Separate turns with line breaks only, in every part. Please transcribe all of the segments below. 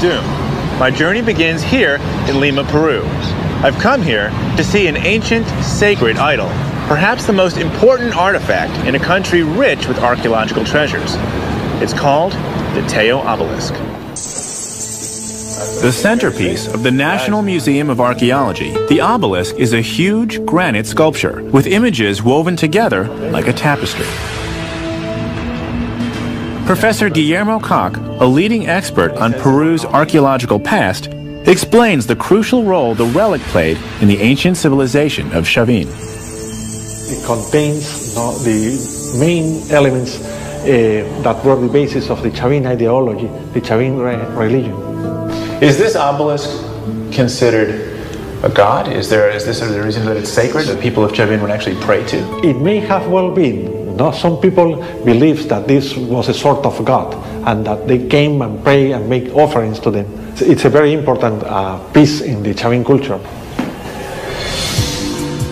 Doom. My journey begins here in Lima, Peru. I've come here to see an ancient, sacred idol, perhaps the most important artifact in a country rich with archaeological treasures. It's called the Tello Obelisk. The centerpiece of the National Museum of Archaeology, the obelisk is a huge granite sculpture with images woven together like a tapestry. Professor Guillermo Cock, a leading expert on Peru's archaeological past, explains the crucial role the relic played in the ancient civilization of Chavin.
It contains you know, the main elements uh, that were the basis of the Chavin ideology, the Chavin re religion.
Is this obelisk considered a god? Is there is this a reason that it's sacred that people of Chavin would actually pray to?
It may have well been. Some people believe that this was a sort of god and that they came and pray and make offerings to them. It's a very important uh, piece in the Chavin culture.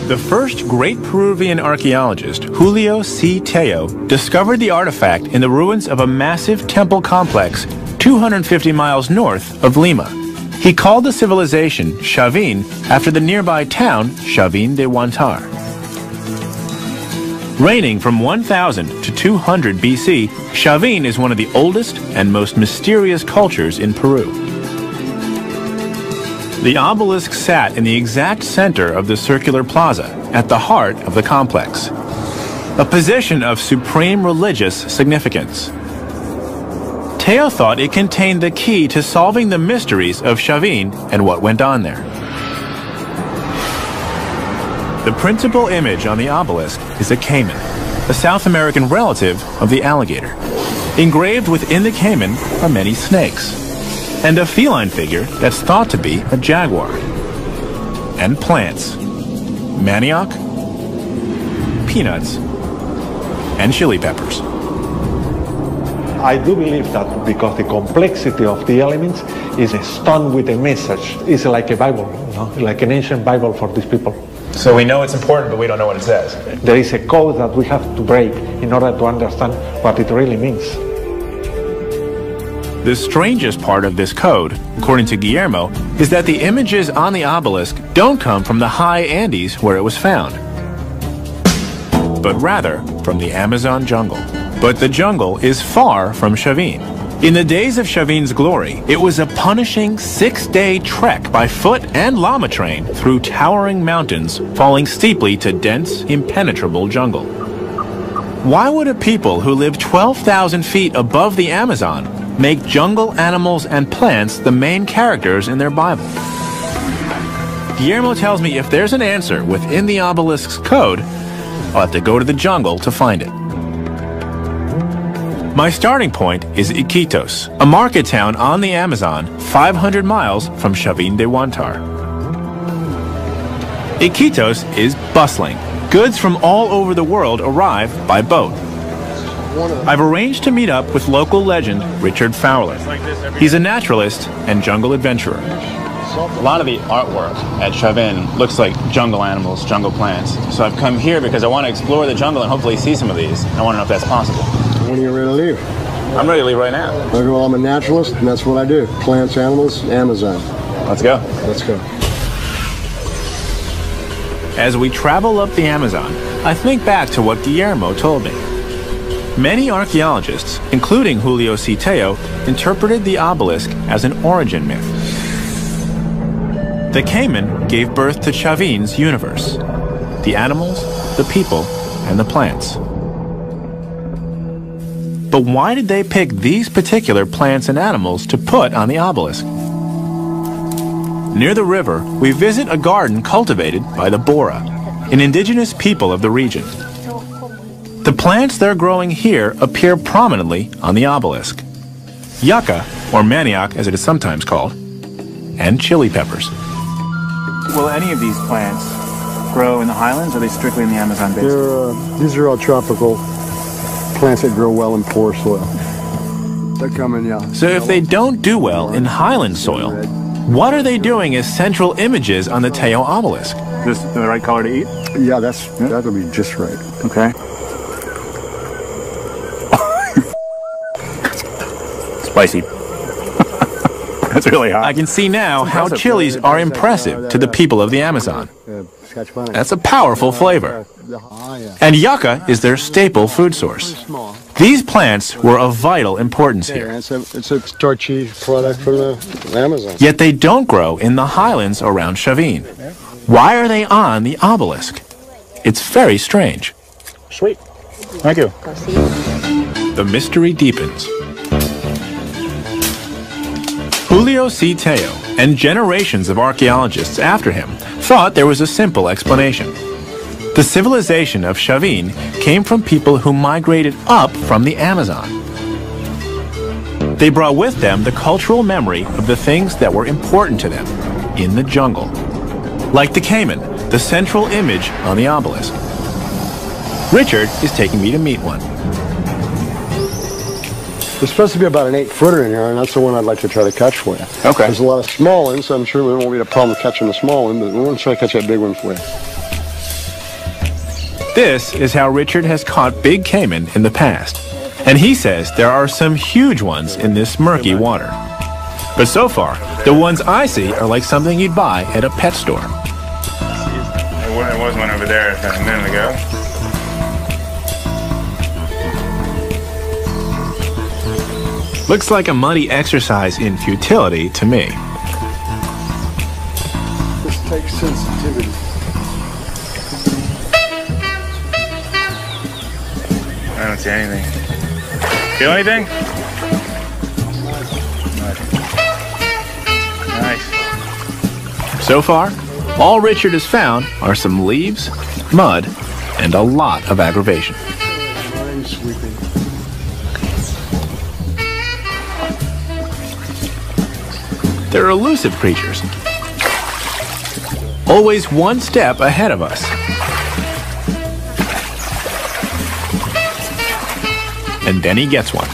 The first great Peruvian archaeologist, Julio C. Tello, discovered the artifact in the ruins of a massive temple complex 250 miles north of Lima. He called the civilization Chavin after the nearby town Chavin de Huantar. Reigning from 1000 to 200 BC, Chavin is one of the oldest and most mysterious cultures in Peru. The obelisk sat in the exact center of the circular plaza, at the heart of the complex. A position of supreme religious significance. Tello thought it contained the key to solving the mysteries of Chavin and what went on there. The principal image on the obelisk is a caiman, a South American relative of the alligator. Engraved within the caiman are many snakes and a feline figure that's thought to be a jaguar. And plants. Manioc, peanuts, and chili peppers.
I do believe that because the complexity of the elements is a stone with a message. It's like a Bible, you know, like an ancient Bible for these people.
So we know it's important, but we don't know what it says.
There is a code that we have to break in order to understand what it really means.
The strangest part of this code, according to Guillermo, is that the images on the obelisk don't come from the high Andes where it was found, but rather from the Amazon jungle. But the jungle is far from Chavin. In the days of Chavin's glory, it was a punishing six-day trek by foot and llama train through towering mountains, falling steeply to dense, impenetrable jungle. Why would a people who live 12,000 feet above the Amazon make jungle animals and plants the main characters in their Bible. Guillermo tells me if there's an answer within the obelisk's code, I'll have to go to the jungle to find it. My starting point is Iquitos, a market town on the Amazon, 500 miles from Chavin de Huantar. Iquitos is bustling. Goods from all over the world arrive by boat. I've arranged to meet up with local legend Richard Fowler. He's a naturalist and jungle adventurer.
A lot of the artwork at Chavin looks like jungle animals, jungle plants. So I've come here because I want to explore the jungle and hopefully see some of these. I want to know if that's possible.
When are you ready to leave?
I'm ready to leave right now.
Okay, well, I'm a naturalist, and that's what I do. Plants, animals, Amazon.
Let's go.
Let's go.
As we travel up the Amazon, I think back to what Guillermo told me. Many archaeologists, including Julio C. Tello, interpreted the obelisk as an origin myth. The caiman gave birth to Chavin's universe the animals, the people, and the plants. But why did they pick these particular plants and animals to put on the obelisk? Near the river, we visit a garden cultivated by the Bora, an indigenous people of the region. The plants they're growing here appear prominently on the obelisk. Yucca, or manioc as it is sometimes called, and chili peppers.
Will any of these plants grow in the highlands, or are they strictly in the Amazon basin?
Uh, these are all tropical plants that grow well in poor soil. They're coming, yeah.
So if they don't do well in highland soil, what are they doing as central images on the Tello obelisk?
Is this the right color to eat?
Yeah, that's that'll be just right.
Okay. Spicy.
That's really hot.
I can see now how chilies are uh, impressive to the people of the Amazon. Uh, That's a powerful uh, flavor. And yucca is their staple food source. These plants were of vital importance here.
It's a, it's a starchy product from the Amazon.
Yet they don't grow in the highlands around Chavin. Why are they on the obelisk? It's very strange.
Sweet. Thank you.
The mystery deepens. Julio C. Tello and generations of archaeologists after him thought there was a simple explanation. The civilization of Chavin came from people who migrated up from the Amazon. They brought with them the cultural memory of the things that were important to them in the jungle. Like the caiman, the central image on the obelisk. Richard is taking me to meet one.
There's supposed to be about an eight footer in here, and that's the one I'd like to try to catch for you.
Okay.
There's a lot of small ones, so I'm sure we won't be a problem catching the small one, but we're going to try to catch that big one for you.
This is how Richard has caught big caiman in the past. And he says there are some huge ones in this murky water. But so far, the ones I see are like something you'd buy at a pet store.
There was one over there a minute ago.
Looks like a muddy exercise in futility to me.
This takes sensitivity.
I don't see anything. Feel anything? Nice.
So far, all Richard has found are some leaves, mud, and a lot of aggravation. They're elusive creatures. Always one step ahead of us. And then he gets one.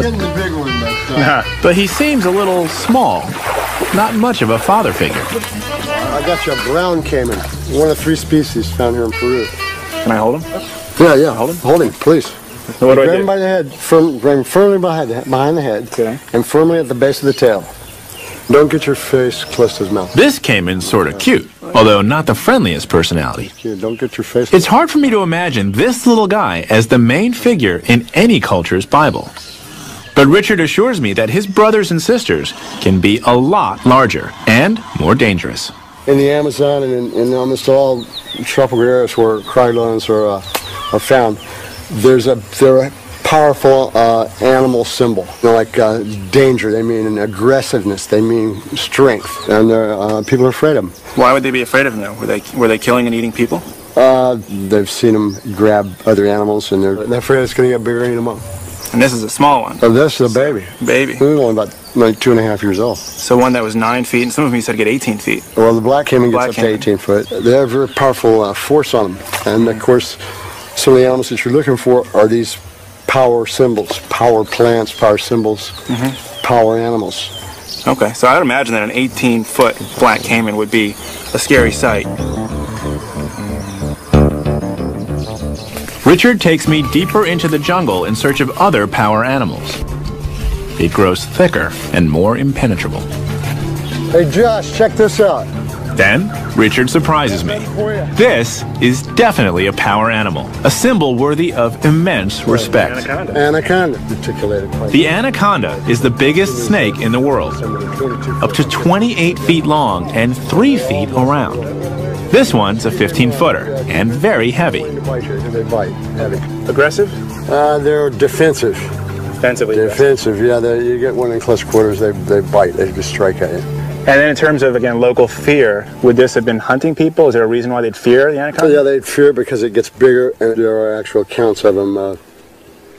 Getting the big one, but
But he seems a little small. Not much of a father figure.
I got you a brown caiman, one of three species found here in Peru.
Can I hold him?
Yeah, yeah. Hold him. Hold him, please.
What do I
grab
do?
him by the head, firm, grab him firmly behind the, behind the head,
Okay.
and firmly at the base of the tail. Don't get your face close to his mouth.
This caiman's sort of cute, although not the friendliest personality.
Don't get your face.
It's hard for me to imagine this little guy as the main figure in any culture's Bible. But Richard assures me that his brothers and sisters can be a lot larger and more dangerous.
in the Amazon and in, in almost all tropical areas where crocodiles are uh, are found, there's a they're a powerful uh, animal symbol. You know, like uh, danger, they mean aggressiveness, they mean strength, and uh, people are afraid of them.
Why would they be afraid of them? though? Were they were they killing and eating people?
Uh, they've seen them grab other animals, and they're, they're afraid it's going to get bigger and eat them up.
And this is a small one,
So this is a baby.
baby.
Only about like two and a half years old.
So one that was nine feet, and some of them you said get 18 feet.
Well, the black caiman gets up to 18 foot. They have a very powerful uh, force on them. And of course, some of the animals that you're looking for are these power symbols, power plants, power symbols, mm-hmm. power animals.
Okay, so I'd imagine that an 18 foot black caiman would be a scary sight.
Richard takes me deeper into the jungle in search of other power animals. It grows thicker and more impenetrable.
Hey, Josh, check this out.
Then, Richard surprises me. This is definitely a power animal, a symbol worthy of immense respect.
Anaconda, articulated python.
The anaconda is the biggest snake in the world, up to 28 feet long and 3 feet around. This one's a 15 footer and very heavy.
They bite they bite, heavy.
Aggressive?
Uh, they're defensive.
Defensively.
Defensive, yeah. They, you get one in close quarters, they, they bite, they just strike at you.
And then in terms of, again, local fear, would this have been hunting people? Is there a reason why they'd fear the anaconda?
yeah, they'd fear because it gets bigger, and there are actual accounts of them uh,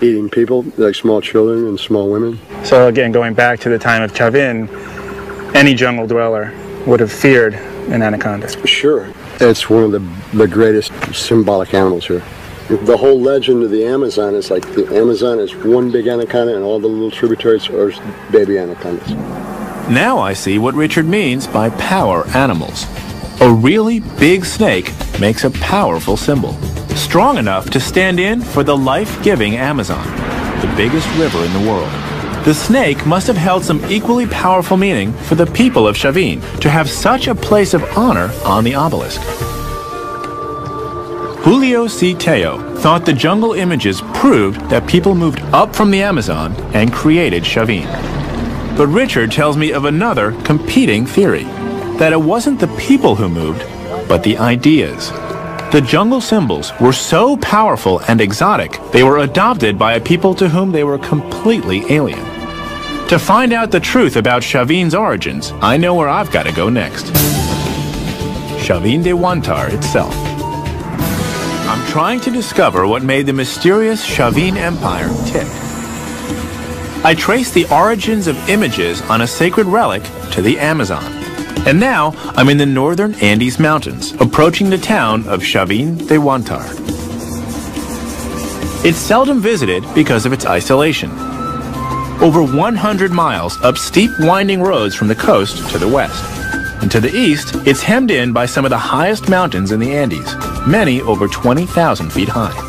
eating people, like small children and small women.
So again, going back to the time of Chavin, any jungle dweller would have feared an anaconda.
Sure. It's one of the, the greatest symbolic animals here. The whole legend of the Amazon is like the Amazon is one big anaconda, and all the little tributaries are baby anacondas.
Now I see what Richard means by power animals. A really big snake makes a powerful symbol, strong enough to stand in for the life giving Amazon, the biggest river in the world. The snake must have held some equally powerful meaning for the people of Chavin to have such a place of honor on the obelisk. Julio C. Tello thought the jungle images proved that people moved up from the Amazon and created Chavin. But Richard tells me of another competing theory that it wasn't the people who moved, but the ideas. The jungle symbols were so powerful and exotic, they were adopted by a people to whom they were completely alien. To find out the truth about Chavin's origins, I know where I've got to go next. Chavin de Huantar itself. I'm trying to discover what made the mysterious Chavin Empire tick. I trace the origins of images on a sacred relic to the Amazon. And now I'm in the northern Andes Mountains, approaching the town of Chavin de Huantar. It's seldom visited because of its isolation. Over 100 miles up steep winding roads from the coast to the west. And to the east, it's hemmed in by some of the highest mountains in the Andes, many over 20,000 feet high.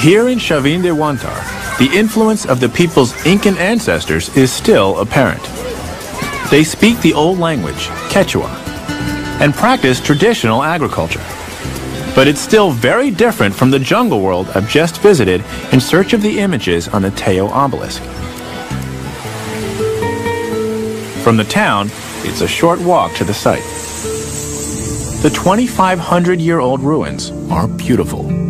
Here in Chavin de Huantar, the influence of the people's Incan ancestors is still apparent. They speak the old language, Quechua, and practice traditional agriculture. But it's still very different from the jungle world I've just visited in search of the images on the Tello obelisk. From the town, it's a short walk to the site. The 2,500 year old ruins are beautiful.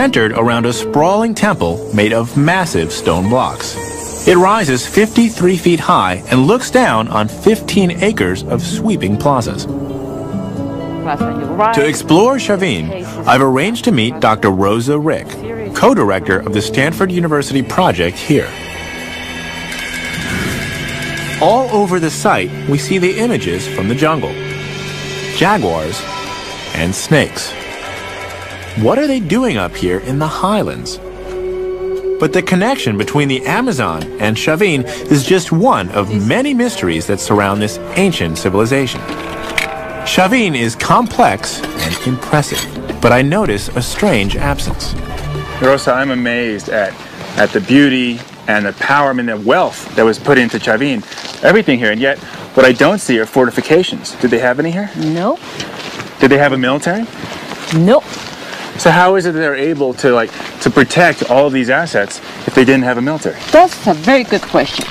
Centered around a sprawling temple made of massive stone blocks. It rises 53 feet high and looks down on 15 acres of sweeping plazas. To explore Chavin, I've arranged to meet Dr. Rosa Rick, co-director of the Stanford University project here. All over the site, we see the images from the jungle. Jaguars and snakes. What are they doing up here in the highlands? But the connection between the Amazon and Chavin is just one of many mysteries that surround this ancient civilization. Chavin is complex and impressive, but I notice a strange absence.
Rosa, I'm amazed at, at the beauty and the power, I mean, the wealth that was put into Chavin. Everything here, and yet what I don't see are fortifications. Did they have any here?
No,
Did they have a military?
no.
So how is it that they're able to like to protect all of these assets if they didn't have a military?
That's a very good question.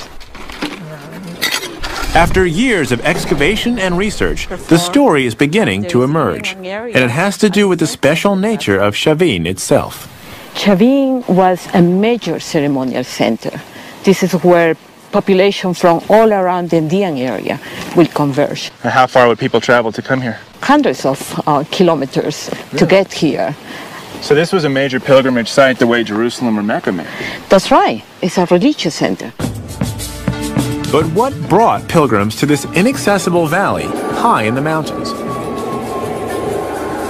After years of excavation and research, the story is beginning to emerge, and it has to do with the special nature of Chavin itself.
Chavin was a major ceremonial center. This is where population from all around the Andean area will converge.
And how far would people travel to come here?
Hundreds of uh, kilometers to get here.
So this was a major pilgrimage site the way Jerusalem or Mecca may.
That's right, it's a religious center.
But what brought pilgrims to this inaccessible valley high in the mountains?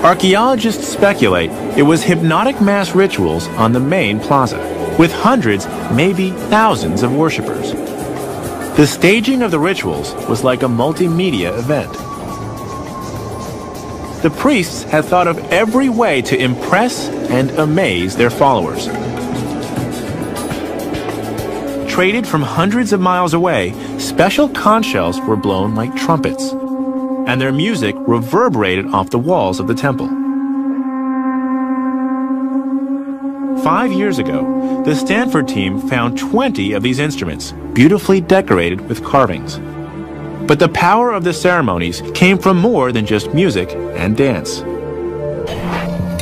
Archaeologists speculate it was hypnotic mass rituals on the main plaza, with hundreds, maybe thousands of worshippers. The staging of the rituals was like a multimedia event. The priests had thought of every way to impress and amaze their followers. Traded from hundreds of miles away, special conch shells were blown like trumpets, and their music reverberated off the walls of the temple. Five years ago, the Stanford team found 20 of these instruments, beautifully decorated with carvings. But the power of the ceremonies came from more than just music and dance.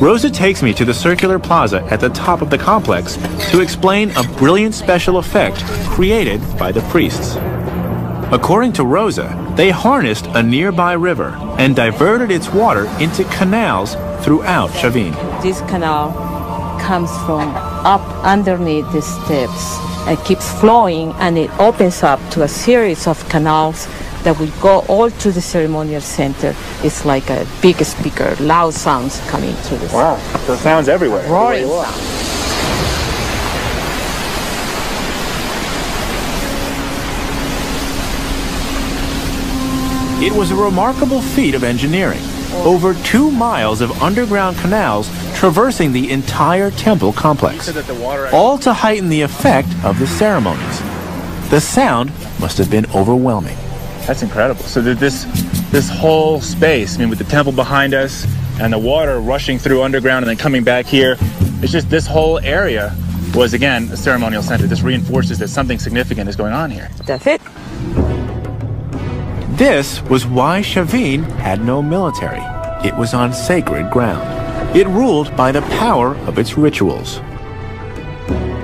Rosa takes me to the circular plaza at the top of the complex to explain a brilliant special effect created by the priests. According to Rosa, they harnessed a nearby river and diverted its water into canals throughout Chavin.
This canal comes from up underneath the steps. It keeps flowing and it opens up to a series of canals that will go all to the ceremonial center. It's like a big speaker, loud sounds coming through the
Wow, so sounds everywhere.
roaring
everywhere you
sound.
look.
It was a remarkable feat of engineering. Over two miles of underground canals traversing the entire temple complex,
that the water-
all to heighten the effect of the ceremonies. The sound must have been overwhelming.
That's incredible. So that this this whole space, I mean, with the temple behind us and the water rushing through underground and then coming back here, it's just this whole area was again a ceremonial center. This reinforces that something significant is going on here.
That's it.
This was why Chavin had no military. It was on sacred ground. It ruled by the power of its rituals.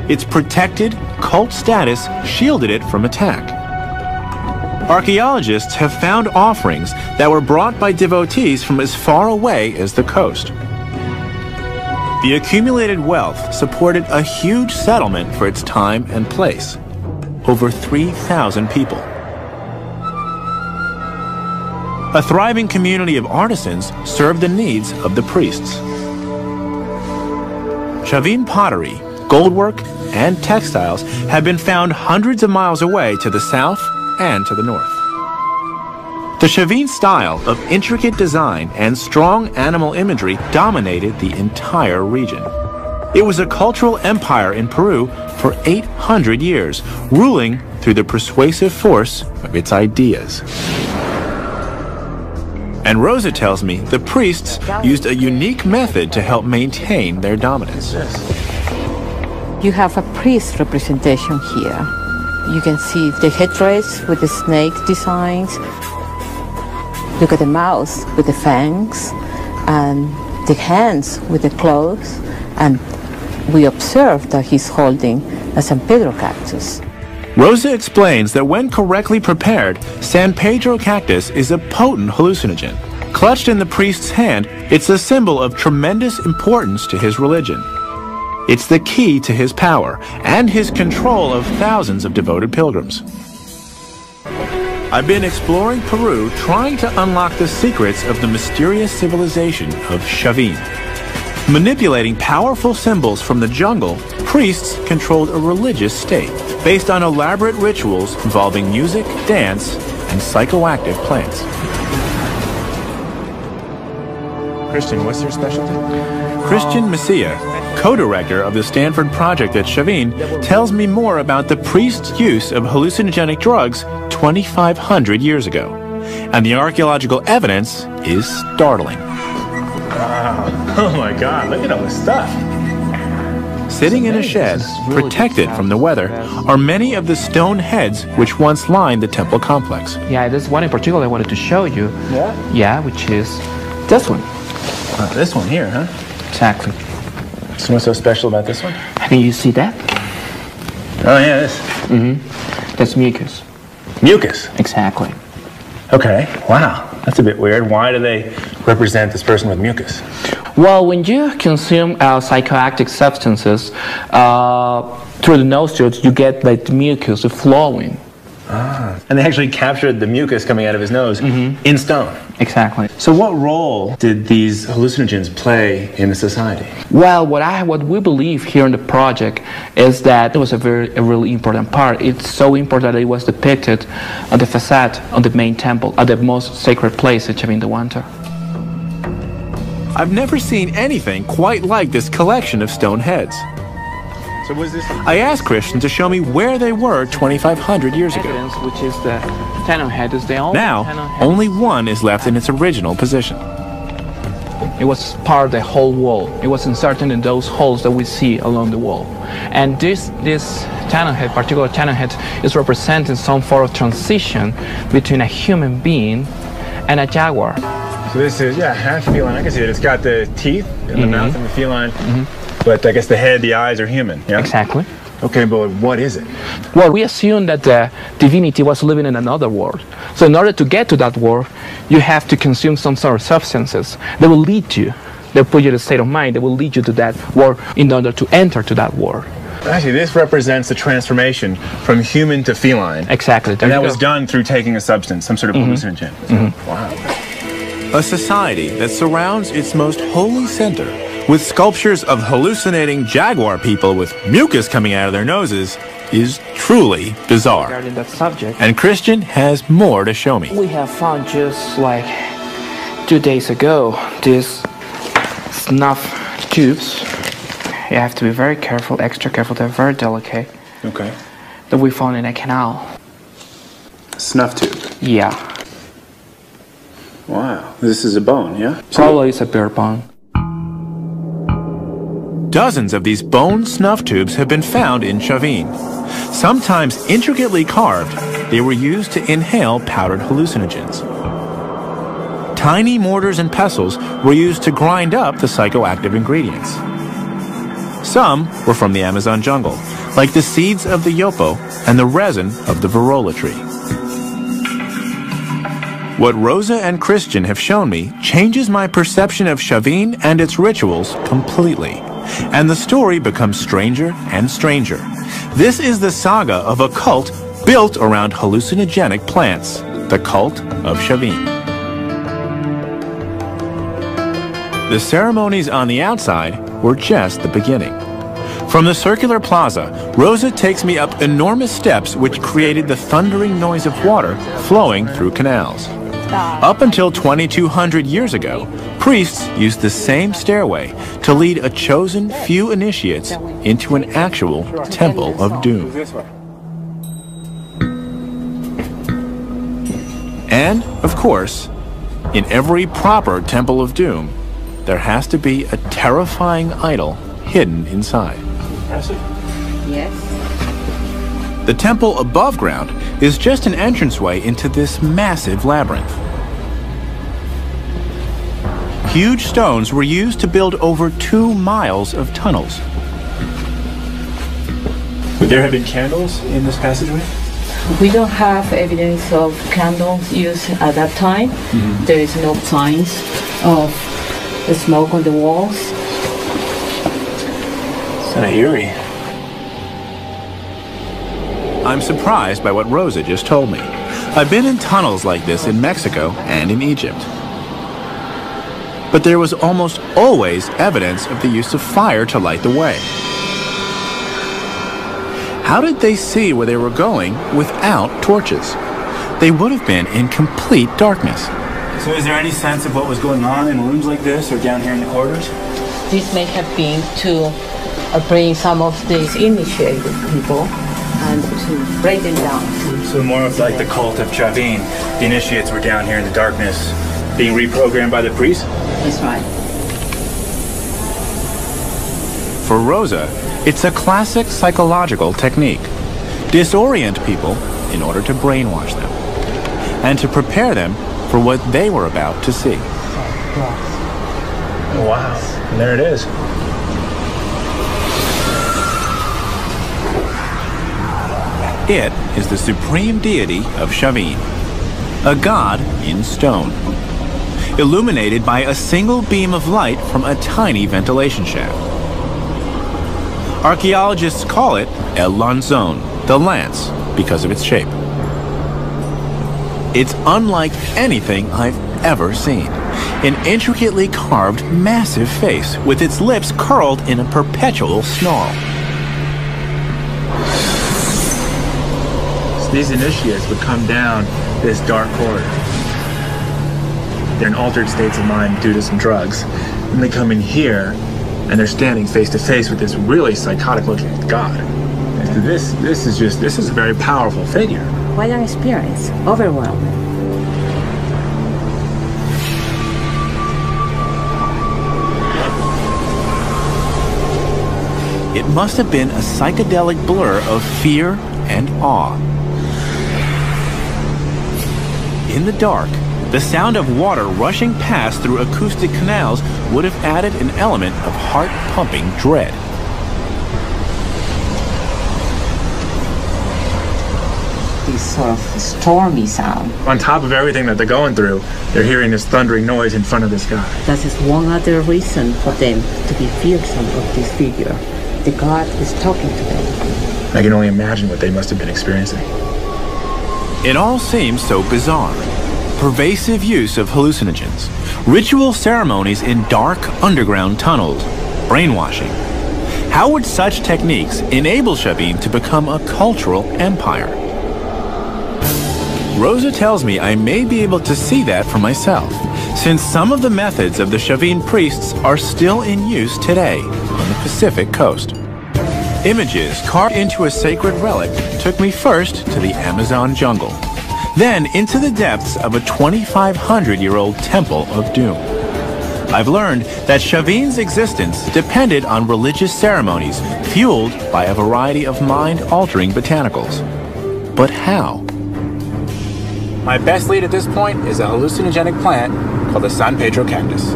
Its protected cult status shielded it from attack. Archaeologists have found offerings that were brought by devotees from as far away as the coast. The accumulated wealth supported a huge settlement for its time and place. Over 3,000 people. A thriving community of artisans served the needs of the priests. Chavin pottery, goldwork, and textiles have been found hundreds of miles away to the south and to the north. The Chavin style of intricate design and strong animal imagery dominated the entire region. It was a cultural empire in Peru for 800 years, ruling through the persuasive force of its ideas. And Rosa tells me the priests used a unique method to help maintain their dominance.
You have a priest representation here. You can see the headdress with the snake designs. Look at the mouth with the fangs and the hands with the claws. And we observe that he's holding a San Pedro cactus.
Rosa explains that when correctly prepared, San Pedro cactus is a potent hallucinogen. Clutched in the priest's hand, it's a symbol of tremendous importance to his religion. It's the key to his power and his control of thousands of devoted pilgrims. I've been exploring Peru trying to unlock the secrets of the mysterious civilization of Chavin. Manipulating powerful symbols from the jungle, priests controlled a religious state based on elaborate rituals involving music, dance, and psychoactive plants.
Christian, what's your specialty?
Christian Messia, co-director of the Stanford project at Chavin, tells me more about the priest's use of hallucinogenic drugs 2,500 years ago. And the archaeological evidence is startling.
Oh my God! Look at all this stuff.
Sitting in a shed, protected from the weather, are many of the stone heads which once lined the temple complex.
Yeah, there's one in particular I wanted to show you.
Yeah.
Yeah, which is this one.
Uh, this one here, huh?
Exactly.
So what's so special about this one?
Can you see that?
Oh yeah, this Mm-hmm.
That's mucus.
mucus.
Exactly.
Okay. Wow, that's a bit weird. Why do they represent this person with mucus?
Well, when you consume uh, psychoactive substances uh, through the nostrils, you get like mucus flowing. Ah.
And they actually captured the mucus coming out of his nose mm-hmm. in stone.
Exactly.
So what role did these hallucinogens play in the society?
Well, what I what we believe here in the project is that it was a very a really important part. It's so important that it was depicted on the facade on the main temple at the most sacred place in Chavin de Huantar.
I've never seen anything quite like this collection of stone heads.
So was this
I asked Christian to show me where they were 2,500 years ago.
Evidence, which is the tenon head, is the only
Now,
head.
only one is left in its original position.
It was part of the whole wall. It was inserted in those holes that we see along the wall. And this this tenon head, particular tenon head, is representing some form of transition between a human being and a jaguar.
So this is yeah, half feline. I can see it. It's got the teeth in the mouth and the feline, mm-hmm. But I guess the head, the eyes are human. Yeah.
Exactly.
Okay, but what is it?
Well, we assume that the divinity was living in another world. So in order to get to that world, you have to consume some sort of substances that will lead you, that put you in a state of mind that will lead you to that world in order to enter to that world.
Actually, this represents the transformation from human to feline.
Exactly. There
And that was done through taking a substance, some sort of mm-hmm. hallucinogen. Mm-hmm. Wow.
A society that surrounds its most holy center with sculptures of hallucinating jaguar people with mucus coming out of their noses is truly bizarre.
regarding that subject.
And Christian has more to show me.
We have found just like two days ago this snuff tubes. You have to be very careful, extra careful. They're very delicate.
Okay.
That we found in a canal.
Snuff tube.
Yeah.
Wow. This is a bone, yeah?
Probably it's a bear bone.
Dozens of these bone snuff tubes have been found in Chavin. Sometimes intricately carved, they were used to inhale powdered hallucinogens. Tiny mortars and pestles were used to grind up the psychoactive ingredients. Some were from the Amazon jungle, like the seeds of the yopo and the resin of the virola tree. What Rosa and Christian have shown me changes my perception of Chavin and its rituals completely. And the story becomes stranger and stranger. This is the saga of a cult built around hallucinogenic plants, the cult of Chavin. The ceremonies on the outside were just the beginning. From the circular plaza, Rosa takes me up enormous steps which created the thundering noise of water flowing through canals. Up until 2200 years ago, priests used the same stairway to lead a chosen few initiates into an actual Temple of Doom. And, of course, in every proper Temple of Doom, there has to be a terrifying idol hidden inside.
Yes.
The temple above ground is just an entranceway into this massive labyrinth. Huge stones were used to build over two miles of tunnels.
Would there have been candles in this passageway?
We don't have evidence of candles used at that time. Mm-hmm. There is no signs of the smoke on the walls.
It's kind of eerie.
I'm surprised by what Rosa just told me. I've been in tunnels like this in Mexico and in Egypt. But there was almost always evidence of the use of fire to light the way. How did they see where they were going without torches? They would have been in complete darkness.
So is there any sense of what was going on in rooms like this or down here in the corridors?
This may have been to uh, bring some of these initiated people and to break them down.
So more of like the cult of Chavin. The initiates were down here in the darkness, being reprogrammed by the priest.
That's right.
For Rosa, it's a classic psychological technique. Disorient people in order to brainwash them and to prepare them for what they were about to see.
Wow. And there it is.
It is the supreme deity of Chavin, a god in stone, illuminated by a single beam of light from a tiny ventilation shaft. Archaeologists call it El Lanzon, the lance, because of its shape. It's unlike anything I've ever seen. An intricately carved, massive face with its lips curled in a perpetual snarl.
These initiates would come down this dark corridor. They're in altered states of mind due to some drugs. And they come in here and they're standing face to face with this really psychotic looking god. And This this is just this is a very powerful figure.
Quite an experience. Overwhelming.
It must have been a psychedelic blur of fear and awe. In the dark, the sound of water rushing past through acoustic canals would have added an element of heart pumping dread.
This sort of stormy sound.
On top of everything that they're going through, they're hearing this thundering noise in front of this guy.
That is one other reason for them to be fearsome of this figure. The god is talking to them.
I can only imagine what they must have been experiencing.
It all seems so bizarre. Pervasive use of hallucinogens, ritual ceremonies in dark underground tunnels, brainwashing. How would such techniques enable Chavin to become a cultural empire? Rosa tells me I may be able to see that for myself. since some of the methods of the Chavin priests are still in use today on the Pacific coast. Images carved into a sacred relic took me first to the Amazon jungle, then into the depths of a 2,500 year old temple of doom. I've learned that Chavin's existence depended on religious ceremonies fueled by a variety of mind altering botanicals. But how? My best lead at this point is a hallucinogenic plant called the San Pedro cactus.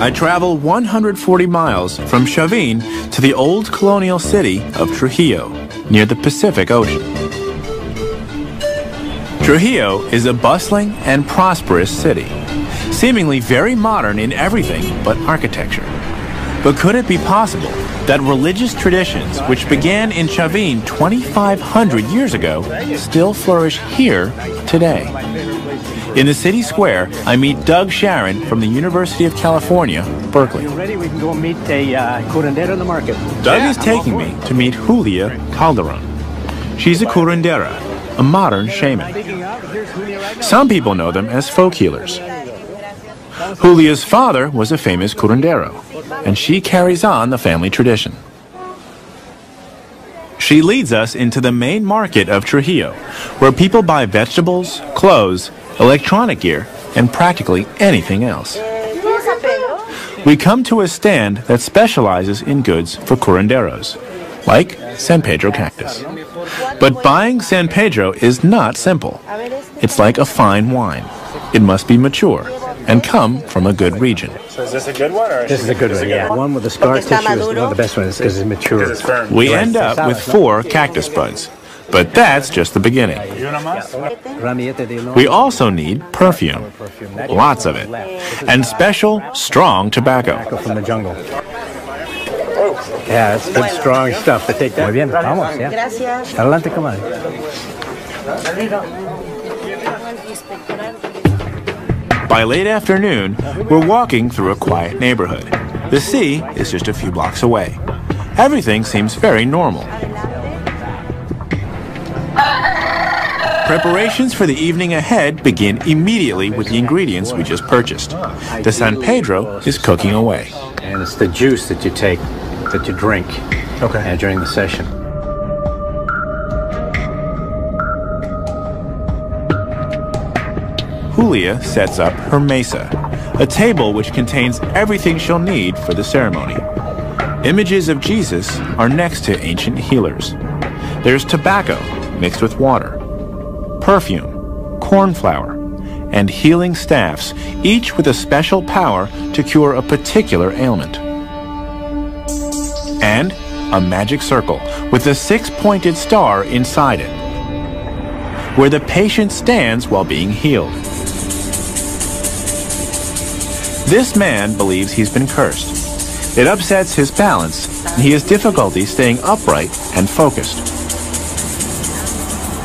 I travel 140 miles from Chavin to the old colonial city of Trujillo, near the Pacific Ocean. Trujillo is a bustling and prosperous city, seemingly very modern in everything but architecture. But could it be possible that religious traditions, which began in Chavin 2,500 years ago, still flourish here today? In the city square, I meet Doug Sharon from the University of California, Berkeley.
ready, we can go meet a uh, curandera in the market.
Doug is taking me to meet Julia Calderon. She's a curandera, a modern shaman. Some people know them as folk healers. Julia's father was a famous curandero, and she carries on the family tradition. She leads us into the main market of Trujillo, where people buy vegetables, clothes, electronic gear, and practically anything else. We come to a stand that specializes in goods for curanderos, like San Pedro cactus. But buying San Pedro is not simple. It's like a fine wine. It must be mature and come from a good region.
So is this a good one or
This is a good one, yeah. One with the scar tissue is one of the best ones because it's mature.
Because it's firm.
We end up with four cactus buds, but that's just the beginning.
Ramillete de Leon.
We also need perfume, lots of it, and special, strong tobacco.
Tobacco from the jungle. Yeah, it's good, strong stuff to take that. Muy bien, vamos, yeah.
Gracias.
Adelante, comadre.
By late afternoon, we're walking through a quiet neighborhood. The sea is just a few blocks away. Everything seems very normal. Preparations for the evening ahead begin immediately with the ingredients we just purchased. The San Pedro is cooking away.
And it's the juice that you take, that you drink
Okay.
uh, during the session.
Julia sets up her mesa, a table which contains everything she'll need for the ceremony. Images of Jesus are next to ancient healers. There's tobacco mixed with water, perfume, corn flour, and healing staffs, each with a special power to cure a particular ailment. And a magic circle with a six pointed star inside it, where the patient stands while being healed. This man believes he's been cursed. It upsets his balance, and he has difficulty staying upright and focused.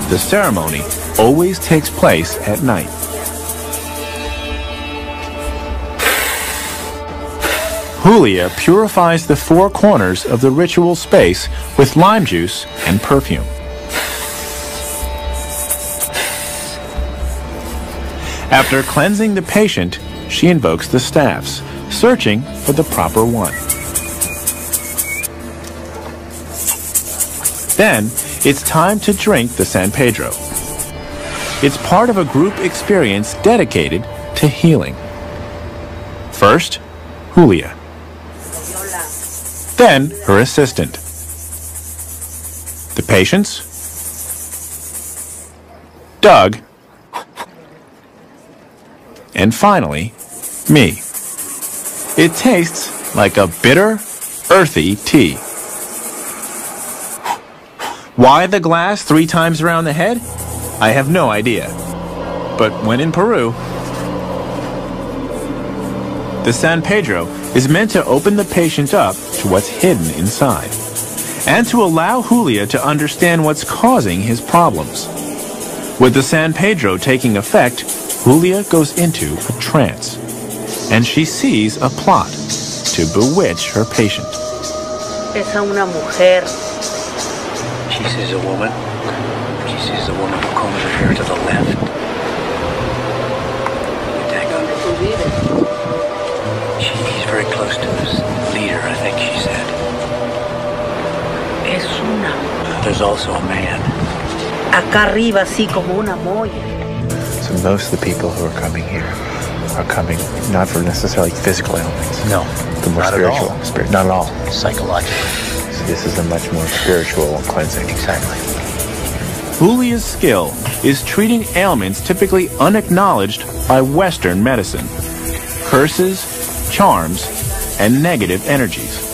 The ceremony always takes place at night. Julia purifies the four corners of the ritual space with lime juice and perfume. After cleansing the patient, she invokes the staffs, searching for the proper one. Then, it's time to drink the San Pedro. It's part of a group experience dedicated to healing. First, Julia. Then, her assistant. The patients. Doug. And finally, me. It tastes like a bitter, earthy tea. Why the glass three times around the head? I have no idea. But when in Peru, the San Pedro is meant to open the patient up to what's hidden inside and to allow Julia to understand what's causing his problems. With the San Pedro taking effect, Julia goes into a trance and she sees a plot to bewitch her patient.
Esa una mujer.
She sees a woman. She sees a woman who combs her hair to the left.
She, he's very close to this leader, I think she said.
Es una.
There's also a man.
Acá arriba, así como una moya.
So most of the people who are coming here are coming not for necessarily physical ailments.
No,
The more
not at
spiritual.
all.
Spirit, not at all.
Psychological.
So this is a much more spiritual cleansing.
Exactly.
Julia's skill is treating ailments typically unacknowledged by Western medicine. Curses, charms, and negative energies.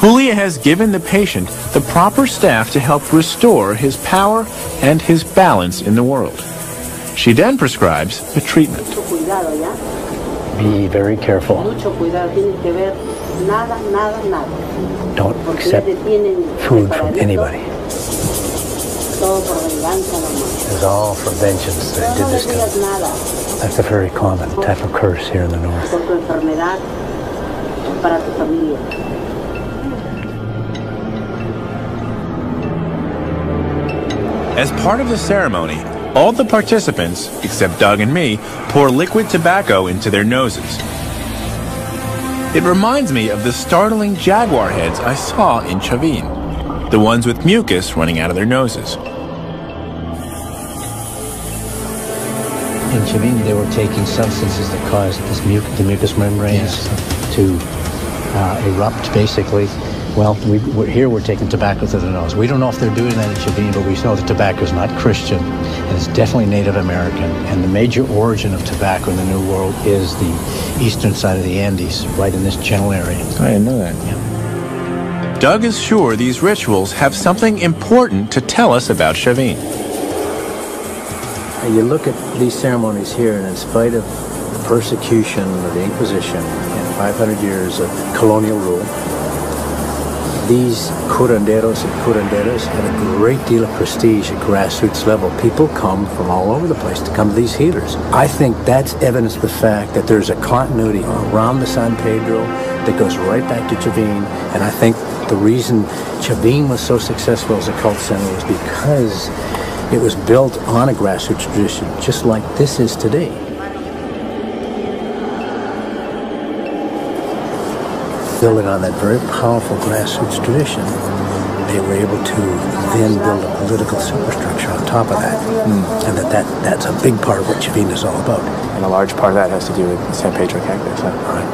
Julia has given the patient the proper staff to help restore his power and his balance in the world. She then prescribes a treatment.
Mucho cuidado, ¿ya?
Be very careful.
Mucho cuidado. Tienes que ver nada, nada, nada.
Don't accept
ya te tienen
food from anybody.
Todo por venganza nomás.
It's all for vengeance. They
No
did this to
digas
That's a very common type of curse here in the north.
por tu enfermedad para tu familia.
As part of the ceremony, all the participants, except Doug and me, pour liquid tobacco into their noses. It reminds me of the startling jaguar heads I saw in Chavin, the ones with mucus running out of their noses.
In Chavin, they were taking substances that caused this the mucous membranes to uh, erupt, basically. Well, we, we're, here we're taking tobacco to the nose. We don't know if they're doing that in Chavini, but we know that tobacco is not Christian, and it's definitely Native American. And the major origin of tobacco in the New World is the eastern side of the Andes, right in this general area.
I didn't know that.
Doug is sure these rituals have something important to tell us about Chavin.
You look at these ceremonies here, and in spite of the persecution of the Inquisition and 500 years of colonial rule, these curanderos and curanderas had a great deal of prestige at grassroots level. People come from all over the place to come to these healers. I think that's evidence of the fact that there's a continuity around the San Pedro that goes right back to Chavin, and I think the reason Chavin was so successful as a cult center was because it was built on a grassroots tradition, just like this is today. Building on that very powerful grassroots tradition, they were able to then build a political superstructure on top of that. Hmm. And that, that that's a big part of what Chavin is all about.
And a large part of that has to do with the San Pedro cactus. Huh?
Right.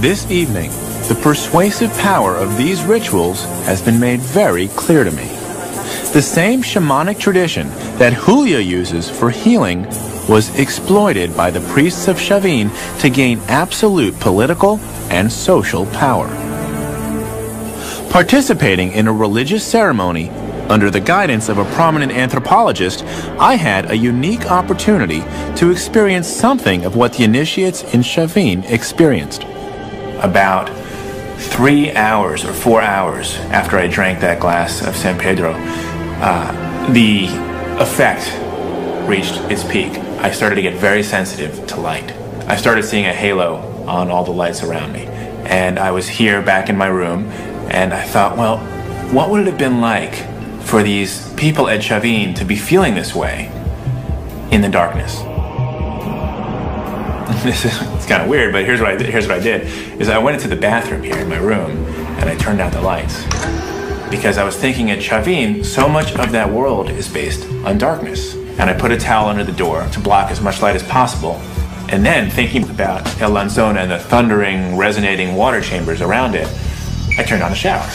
This evening, the persuasive power of these rituals has been made very clear to me. The same shamanic tradition that Julia uses for healing was exploited by the priests of Chavin to gain absolute political and social power. Participating in a religious ceremony under the guidance of a prominent anthropologist, I had a unique opportunity to experience something of what the initiates in Chavin experienced. About three hours or four hours after I drank that glass of San Pedro, uh, the effect reached its peak. I started to get very sensitive to light. I started seeing a halo on all the lights around me. And I was here back in my room, and I thought, well, what would it have been like for these people at Chavin to be feeling this way in the darkness? this is it's kind of weird, but here's what I did. Here's what I did: is I went into the bathroom here in my room and I turned out the lights because I was thinking at Chavin, so much of that world is based on darkness, and I put a towel under the door to block as much light as possible. And then thinking about El Lanzon and the thundering, resonating water chambers around it, I turned on the shower.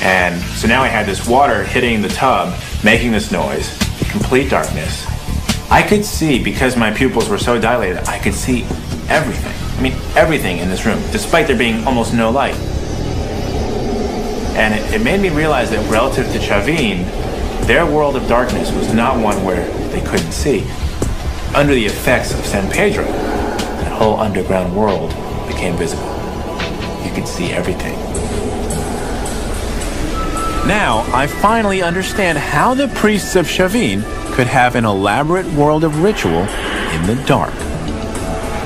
And so now I had this water hitting the tub, making this noise, complete darkness. I could see, because my pupils were so dilated, I could see everything. I mean, everything in this room, despite there being almost no light. And it, it made me realize that relative to Chavin, their world of darkness was not one where they couldn't see. Under the effects of San Pedro, that whole underground world became visible. You could see everything. Now, I finally understand how the priests of Chavin could have an elaborate world of ritual in the dark.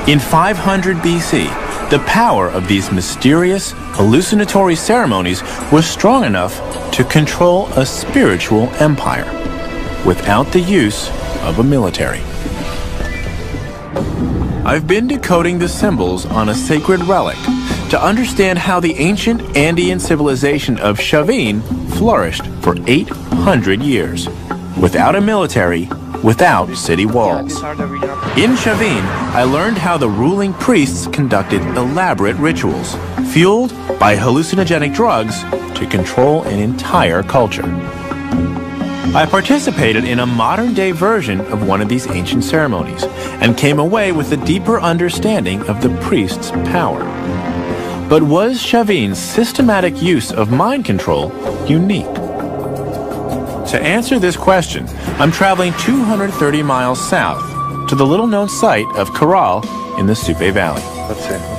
In 500 BC, the power of these mysterious, hallucinatory ceremonies was strong enough to control a spiritual empire without the use of a military. I've been decoding the symbols on a sacred relic to understand how the ancient Andean civilization of Chavin flourished for 800 years without a military, without city walls. In Chavin, I learned how the ruling priests conducted elaborate rituals, fueled by hallucinogenic drugs to control an entire culture. I participated in a modern day version of one of these ancient ceremonies and came away with a deeper understanding of the priest's power. But was Chavin's systematic use of mind control unique? To answer this question, I'm traveling 230 miles south to the little known site of Caral in the Supe Valley.
Let's see.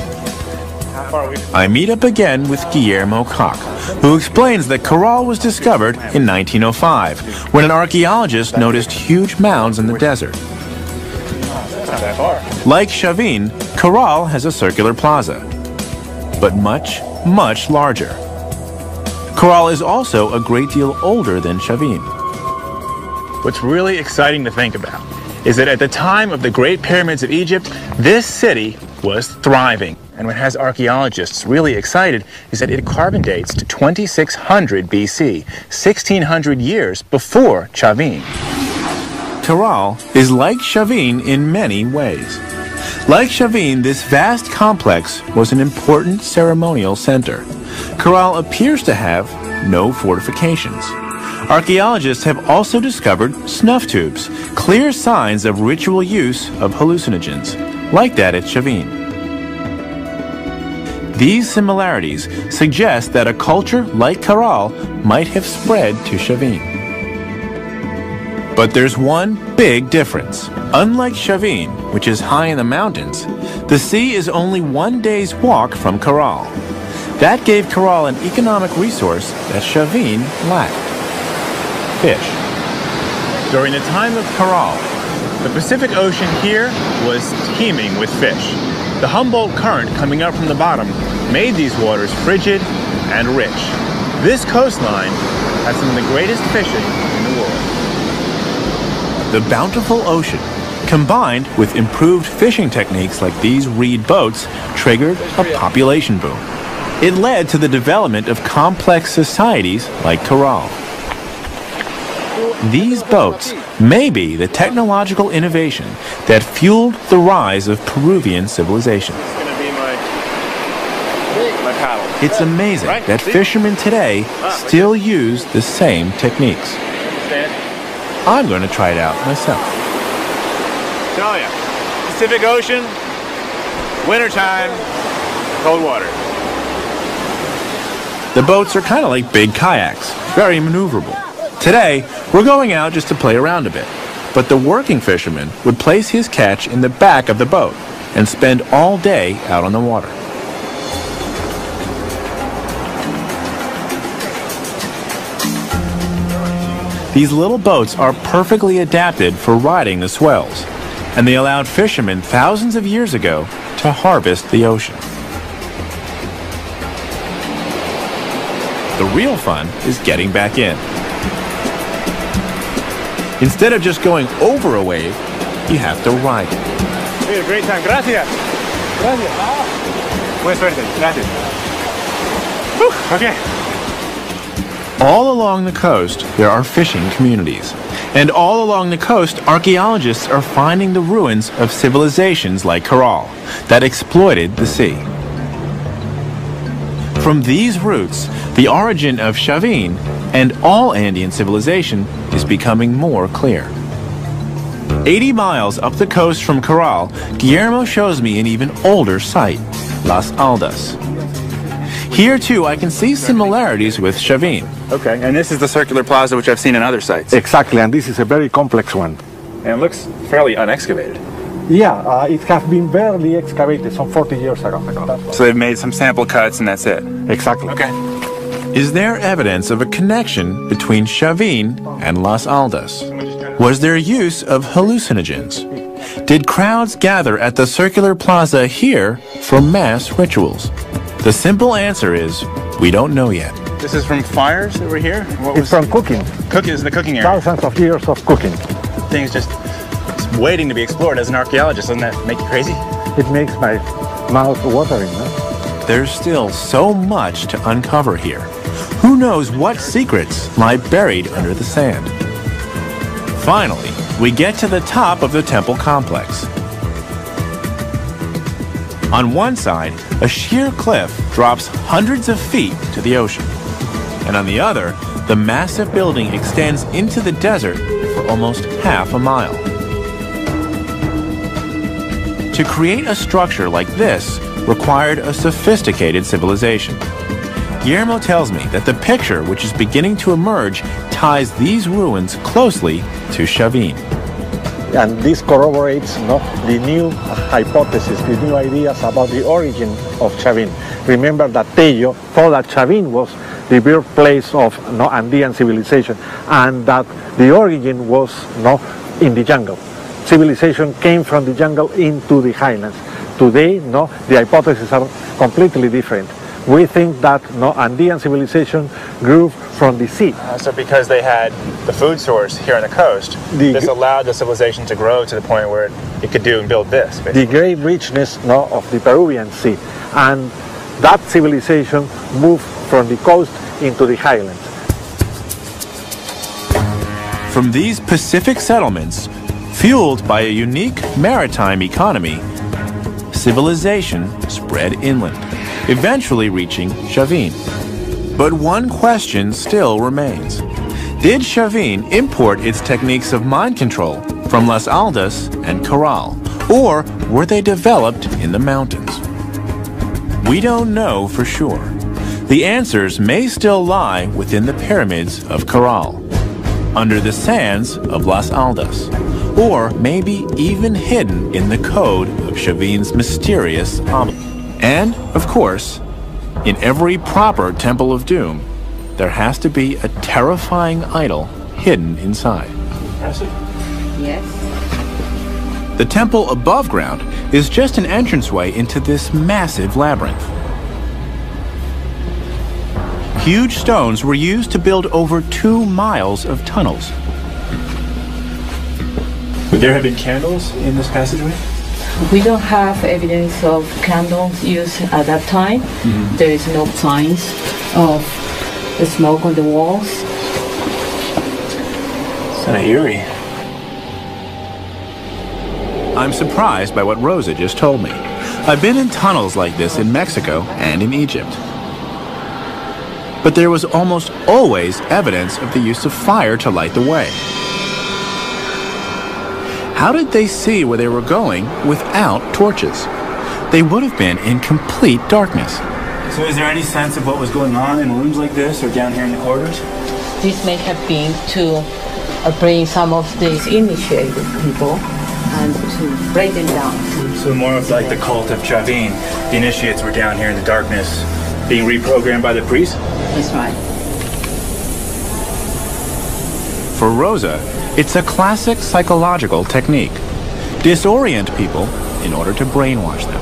I meet up again with Guillermo Cock, who explains that Caral was discovered in 1905 when an archaeologist noticed huge mounds in the desert. Like Chavin, Caral has a circular plaza, but much, much larger. Caral is also a great deal older than Chavin.
What's really exciting to think about is that at the time of the Great Pyramids of Egypt, this city was thriving. And what has archaeologists really excited is that it carbon dates to 2600 BC, 1600 years before Chavin.
Caral is like Chavin in many ways. Like Chavin, this vast complex was an important ceremonial center. Caral appears to have no fortifications. Archaeologists have also discovered snuff tubes, clear signs of ritual use of hallucinogens, like that at Chavin. These similarities suggest that a culture like Caral might have spread to Chavin. But there's one big difference. Unlike Chavin, which is high in the mountains, the sea is only one day's walk from Caral. That gave Caral an economic resource that Chavin lacked. Fish.
During the time of Caral, the Pacific Ocean here was teeming with fish. The Humboldt Current coming up from the bottom made these waters frigid and rich. This coastline has some of the greatest fishing in the world.
The bountiful ocean, combined with improved fishing techniques like these reed boats, triggered a population boom. It led to the development of complex societies like Caral. These boats may be the technological innovation that fueled the rise of Peruvian civilization.
It's gonna be my, my paddle.
It's amazing
Right,
that
see?
fishermen today ah, still use the same techniques.
Stand.
I'm going to try it out myself.
Tell ya. Pacific Ocean, wintertime, cold water.
The boats are kind of like big kayaks, very maneuverable. Today, we're going out just to play around a bit. But the working fisherman would place his catch in the back of the boat and spend all day out on the water. These little boats are perfectly adapted for riding the swells, and they allowed fishermen thousands of years ago to harvest the ocean. The real fun is getting back in. Instead of just going over a wave, you have to ride it.
A great time. Gracias. Gracias. Buena suerte. Gracias. Whew, okay.
All along the coast, there are fishing communities. And all along the coast, archaeologists are finding the ruins of civilizations like Caral that exploited the sea. From these roots, the origin of Chavin and all Andean civilization is becoming more clear. 80 miles up the coast from Caral, Guillermo shows me an even older site, Las Aldas. Here too, I can see similarities with Chavin.
Okay, and this is the circular plaza which I've seen in other sites.
Exactly, and this is a very complex one.
And it looks fairly unexcavated.
Yeah, uh, it has been barely excavated some 40 years ago.
So they've made some sample cuts and that's it.
Exactly.
Okay.
Is there evidence of a connection between Chavin and Las Aldas? Was there use of hallucinogens? Did crowds gather at the circular plaza here for mass rituals? The simple answer is we don't know yet.
This is from fires that were here? What
It's from cooking,
Cook is the cooking area.
thousands of years of cooking.
Things just waiting to be explored as an archaeologist. Doesn't that make you crazy?
It makes my mouth watering. No?
There's still so much to uncover here. Who knows what secrets lie buried under the sand? Finally, we get to the top of the temple complex. On one side, a sheer cliff drops hundreds of feet to the ocean. And on the other, the massive building extends into the desert for almost half a mile. To create a structure like this required a sophisticated civilization. Guillermo tells me that the picture which is beginning to emerge ties these ruins closely to Chavin.
And this corroborates the new hypothesis, the new ideas about the origin of Chavin. Remember that Tello thought that Chavin was the birthplace of no, Andean civilization and that the origin was no, in the jungle. Civilization came from the jungle into the highlands. Today, no, the hypotheses are completely different. We think that no, Andean civilization grew from the sea.
Uh, so because they had the food source here on the coast,
The-
this allowed the civilization to grow to the point where it, it could do and build this.
the
Basically.
great richness no, of the Peruvian Sea. And that civilization moved from the coast into the highlands.
From these Pacific settlements, fueled by a unique maritime economy, civilization spread inland, eventually reaching Chavin. But one question still remains. Did Chavin import its techniques of mind control from Las Aldas and Caral, or were they developed in the mountains? We don't know for sure. The answers may still lie within the pyramids of Caral, under the sands of Las Aldas, or maybe even hidden in the code of Chavin's mysterious. And, of course, in every proper Temple of Doom, there has to be a terrifying idol hidden inside.
Yes.
The temple above ground is just an entranceway into this massive labyrinth. Huge stones were used to build over two miles of tunnels.
Would there have been candles in this passageway?
We don't have evidence of candles used at that time. Mm-hmm. There is no signs of the smoke on the walls.
It's kind of eerie.
I'm surprised by what Rosa just told me. I've been in tunnels like this in Mexico and in Egypt. But there was almost always evidence of the use of fire to light the way. How did they see where they were going without torches? They would have been in complete darkness.
So is there any sense of what was going on in rooms like this or down here in the corridors?
This may have been to uh, bring some of these initiated people and to break them down.
So more of like the cult of Chavin. The initiates were down here in the darkness, being reprogrammed by the priest.
That's right.
For Rosa, it's a classic psychological technique. Disorient people in order to brainwash them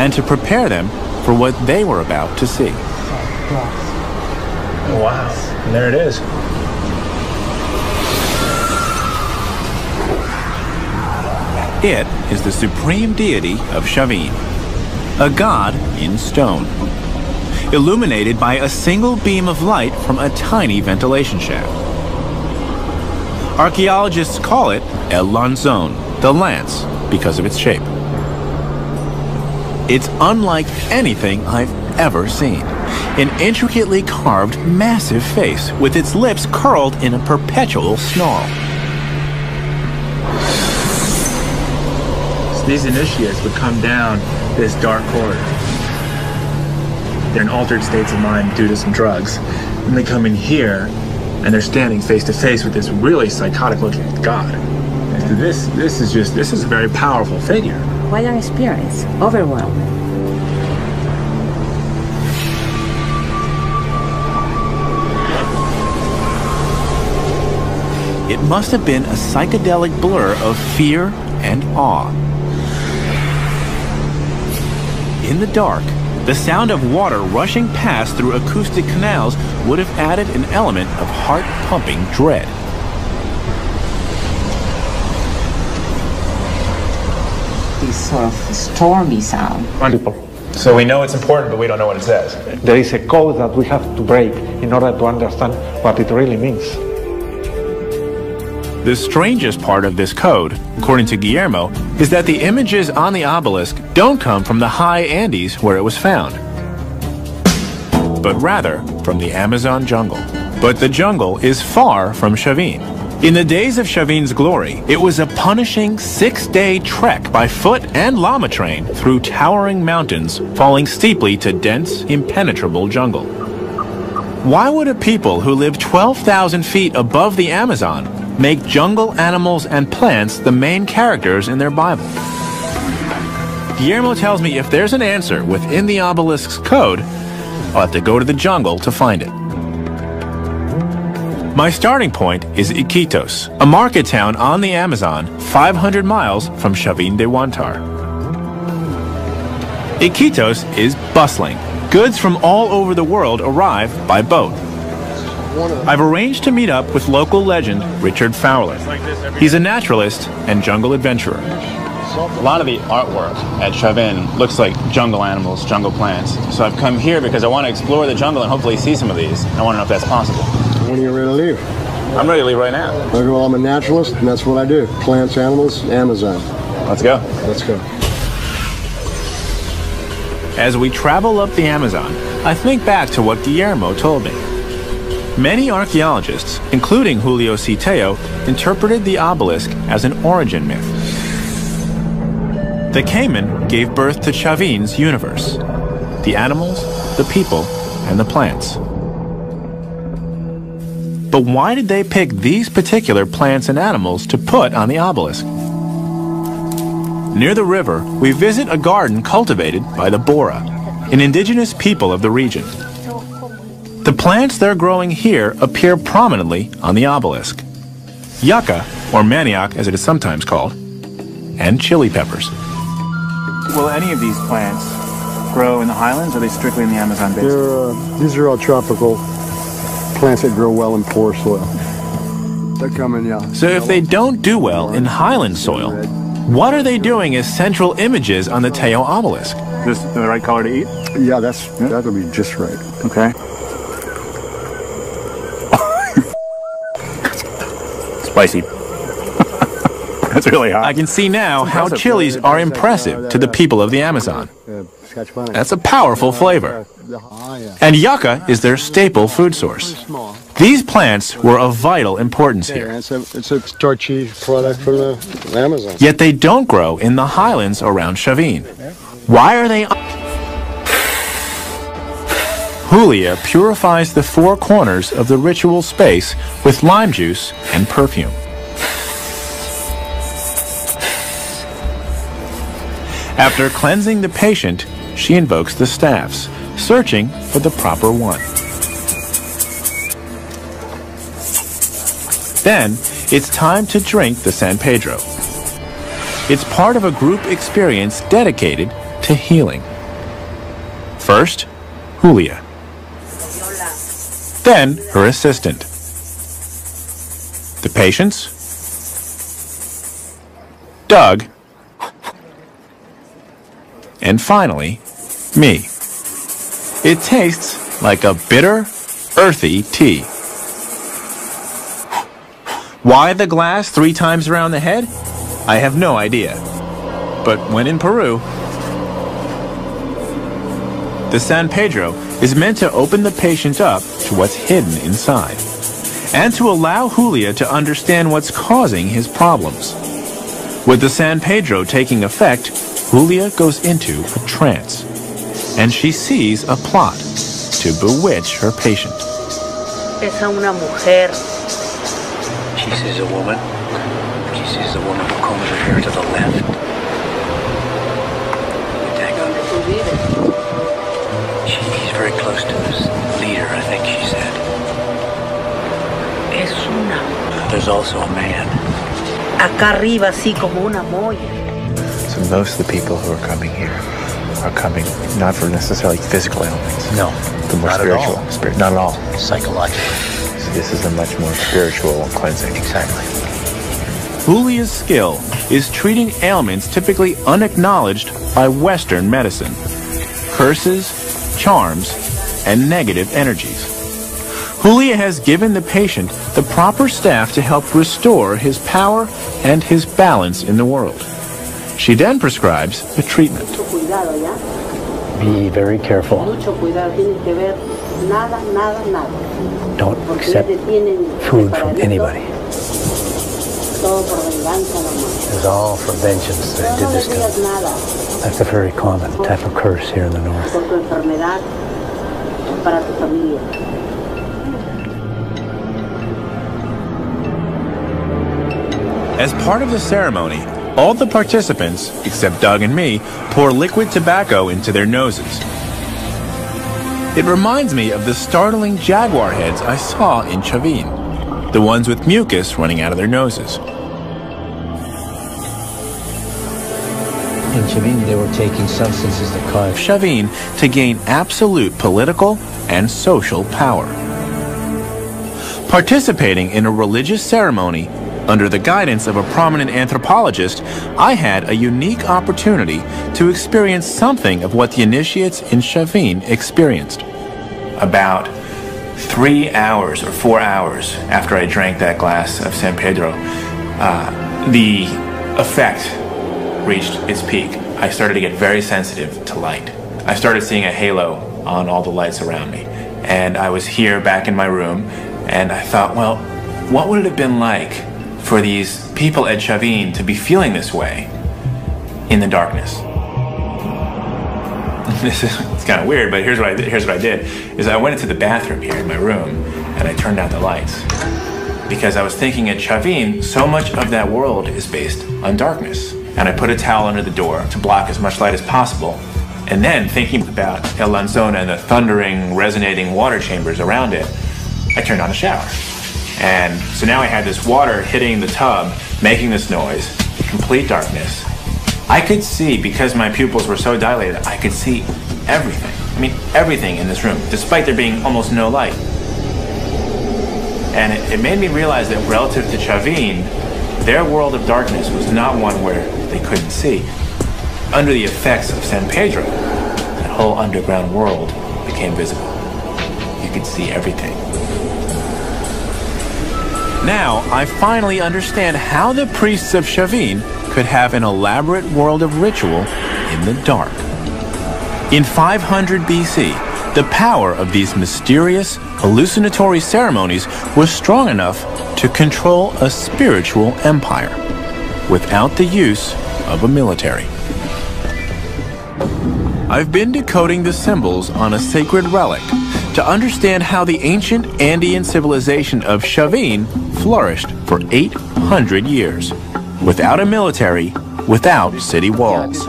and to prepare them for what they were about to see.
Wow. And there it is.
It is the supreme deity of Chavin, a god in stone, illuminated by a single beam of light from a tiny ventilation shaft. Archaeologists call it El Lanzon, the lance, because of its shape. It's unlike anything I've ever seen. An intricately carved, massive face with its lips curled in a perpetual snarl.
These initiates would come down this dark corridor. They're in altered states of mind due to some drugs. And they come in here and they're standing face to face with this really psychotic looking god. This this is just this is a very powerful figure.
Quite an experience. Overwhelming.
It must have been a psychedelic blur of fear and awe. In the dark, the sound of water rushing past through acoustic canals would have added an element of heart pumping dread.
This sort of stormy sound. Wonderful.
So we know it's important, but we don't know what it says.
There is a code that we have to break in order to understand what it really means.
The strangest part of this code, according to Guillermo, is that the images on the obelisk don't come from the high Andes where it was found, but rather from the Amazon jungle. But the jungle is far from Chavin. In the days of Chavin's glory, it was a punishing six-day trek by foot and llama train through towering mountains, falling steeply to dense, impenetrable jungle. Why would a people who live 12,000 feet above the Amazon make jungle animals and plants the main characters in their Bible? Guillermo tells me if there's an answer within the obelisk's code, I'll have to go to the jungle to find it. My starting point is Iquitos, a market town on the Amazon, 500 miles from Chavin de Huantar. Iquitos is bustling. Goods from all over the world arrive by boat. I've arranged to meet up with local legend Richard Fowler. He's a naturalist and jungle adventurer.
A lot of the artwork at Chavin looks like jungle animals, jungle plants. So I've come here because I want to explore the jungle and hopefully see some of these. I want to know if that's possible.
When are you ready to leave?
I'm ready to leave right now.
Okay, well, I'm a naturalist, and that's what I do. Plants, animals, Amazon.
Let's go.
Let's go.
As we travel up the Amazon, I think back to what Guillermo told me. Many archaeologists, including Julio C. Tello, interpreted the obelisk as an origin myth. The Cayman gave birth to Chavin's universe the animals, the people, and the plants. But why did they pick these particular plants and animals to put on the obelisk? Near the river, we visit a garden cultivated by the Bora, an indigenous people of the region. The plants they're growing here appear prominently on the obelisk. Yucca, or manioc as it is sometimes called, and chili peppers.
Will any of these plants grow in the highlands, or are they strictly in the Amazon basin?
Uh, these are all tropical plants that grow well in poor soil. They're coming, yeah.
So if they don't do well in highland soil, what are they doing as central images on the Tello obelisk?
Is this the right color to eat?
Yeah, that's that'll be just right.
Okay. Spicy. That's really hot.
I can see now how chilies are impressive to the people of the Amazon. That's a powerful flavor. And yucca is their staple food source. These plants were of vital importance here.
It's a, it's a starchy product from the Amazon.
Yet they don't grow in the highlands around Chavin. Why are they? Julia purifies the four corners of the ritual space with lime juice and perfume. After cleansing the patient, she invokes the staffs, searching for the proper one. Then, it's time to drink the San Pedro. It's part of a group experience dedicated to healing. First, Julia. Then, her assistant. The patients, Doug, and finally, me. It tastes like a bitter, earthy tea. Why the glass three times around the head? I have no idea. But when in Peru, the San Pedro is meant to open the patient up to what's hidden inside and to allow Julia to understand what's causing his problems. With the San Pedro taking effect, Julia goes into a trance and she sees a plot to bewitch her patient.
Es a una mujer.
She sees a woman. She sees a woman who combs her hair to the left. There's also a man.
Acá arriba, así como una molla.
So most of the people who are coming here are coming not for necessarily physical ailments.
No,
The more
not
spiritual.
At all.
Spirit, not at all.
Psychological.
So this is a much more spiritual cleansing.
Exactly.
Julia's skill is treating ailments typically unacknowledged by Western medicine. Curses, charms, and negative energies. Julia has given the patient the proper staff to help restore his power and his balance in the world. She then prescribes the treatment.
Be very careful.
Mucho cuidado, tienes que ver nada, nada, nada.
Don't accept food from anybody.
Todo por venganza nomás.
It's all for vengeance. They
No
did this to
digas
That's a very common type of curse here in the north.
As part of the ceremony, all the participants, except Doug and me, pour liquid tobacco into their noses. It reminds me of the startling jaguar heads I saw in Chavin, the ones with mucus running out of their noses.
In Chavin, they were taking substances that caused
Chavin to gain absolute political and social power. Participating in a religious ceremony under the guidance of a prominent anthropologist, I had a unique opportunity to experience something of what the initiates in Chavin experienced. About three hours or four hours after I drank that glass of San Pedro, uh, the effect reached its peak. I started to get very sensitive to light. I started seeing a halo on all the lights around me. And I was here back in my room, and I thought, well, what would it have been like for these people at Chavin to be feeling this way in the darkness? This is it's kind of weird, but here's what I. Here's what I did: is I went into the bathroom here in my room and I turned out the lights because I was thinking at Chavin, so much of that world is based on darkness. And I put a towel under the door to block as much light as possible. And then, thinking about El Lanzon and the thundering, resonating water chambers around it, I turned on a shower. And so now I had this water hitting the tub, making this noise, complete darkness. I could see, because my pupils were so dilated, I could see everything. I mean, everything in this room, despite there being almost no light. And it, it made me realize that relative to Chavin, their world of darkness was not one where they couldn't see. Under the effects of San Pedro, that whole underground world became visible. You could see everything. Now, I finally understand how the priests of Chavin could have an elaborate world of ritual in the dark. In 500 BC, the power of these mysterious, hallucinatory ceremonies was strong enough to control a spiritual empire without the use of a military. I've been decoding the symbols on a sacred relic to understand how the ancient Andean civilization of Chavin flourished for 800 years without a military, without city walls.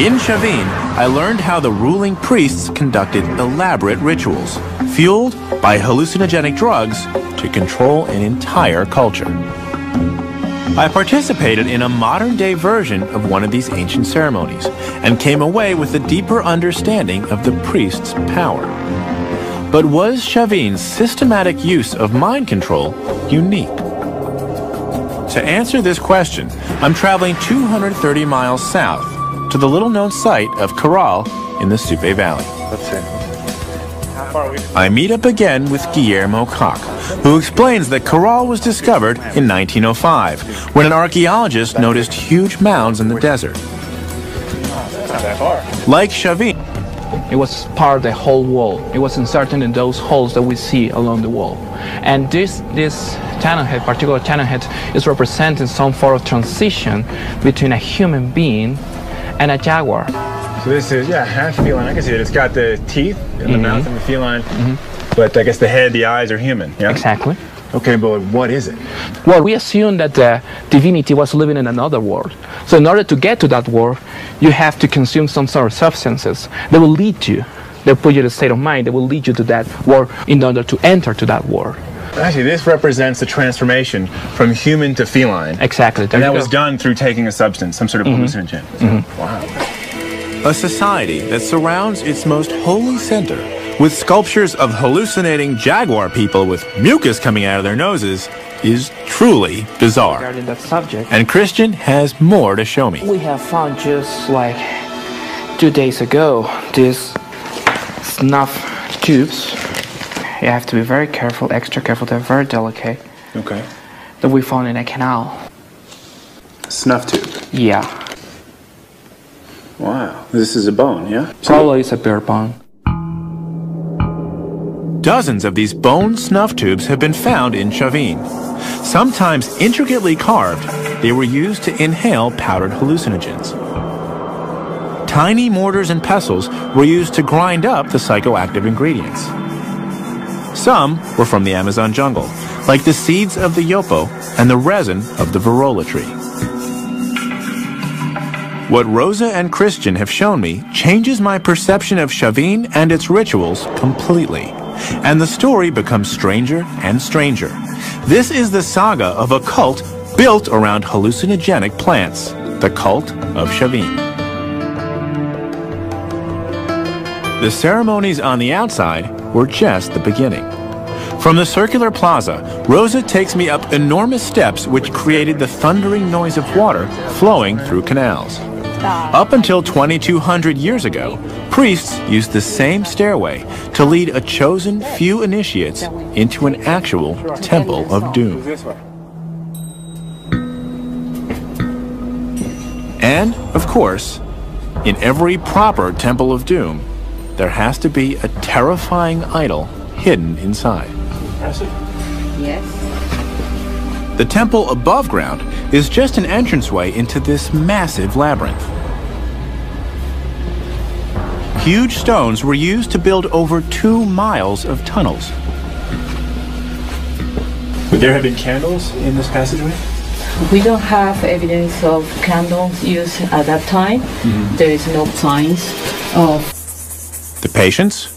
In Chavin, I learned how the ruling priests conducted elaborate rituals, fueled by hallucinogenic drugs to control an entire culture. I participated in a modern day version of one of these ancient ceremonies and came away with a deeper understanding of the priest's power. But was Chavin's systematic use of mind control unique? To answer this question, I'm traveling 230 miles south to the little known site of Caral in the Supe Valley.
Let's see. How far are we?
I meet up again with Guillermo Cock, who explains that Caral was discovered in 1905 when an archaeologist noticed huge mounds in the desert.
That's not that far.
Like Chavin,
It was part of the whole wall. It was inserted in those holes that we see along the wall. And this this channel head, particular channel head, is representing some form of transition between a human being and a jaguar.
So this is, yeah, half feline. I can see it. It's got the teeth in the
Mhm.
mouth of the feline. But I guess the head, the eyes are human. Yeah.
Exactly.
Okay, but what is it?
Well, we assume that the divinity was living in another world. So in order to get to that world, you have to consume some sort of substances that will lead you, that put you in a state of mind that will lead you to that world in order to enter to that world.
Actually, this represents the transformation from human to feline.
Exactly. there
And that was done through taking a substance, some sort of
Mhm.
hallucinogen. Wow.
a society that surrounds its most holy center with sculptures of hallucinating jaguar people with mucus coming out of their noses is truly bizarre.
Regarding that subject,
And Christian has more to show me.
we have found just like two days ago these snuff tubes. You have to be very careful, extra careful. They're very delicate.
Okay.
That we found in a canal.
Snuff tube.
Yeah,
Wow. This is a bone, yeah?
probably it's a bear bone.
Dozens of these bone snuff tubes have been found in Chavin. Sometimes intricately carved, they were used to inhale powdered hallucinogens. Tiny mortars and pestles were used to grind up the psychoactive ingredients. Some were from the Amazon jungle, like the seeds of the yopo and the resin of the virola tree. What Rosa and Christian have shown me changes my perception of Chavin and its rituals completely. And the story becomes stranger and stranger. This is the saga of a cult built around hallucinogenic plants, the cult of Chavin. The ceremonies on the outside were just the beginning. From the circular plaza, Rosa takes me up enormous steps which created the thundering noise of water flowing through canals. Up until 2200 years ago, priests used the same stairway to lead a chosen few initiates into an actual temple of doom. And, of course, in every proper temple of doom, there has to be a terrifying idol hidden inside.
Yes.
The temple above ground is just an entranceway into this massive labyrinth. Huge stones were used to build over two miles of tunnels.
Would there have been candles in this passageway?
We don't have evidence of candles used at that time. Mm-hmm. There is no signs of
The patients,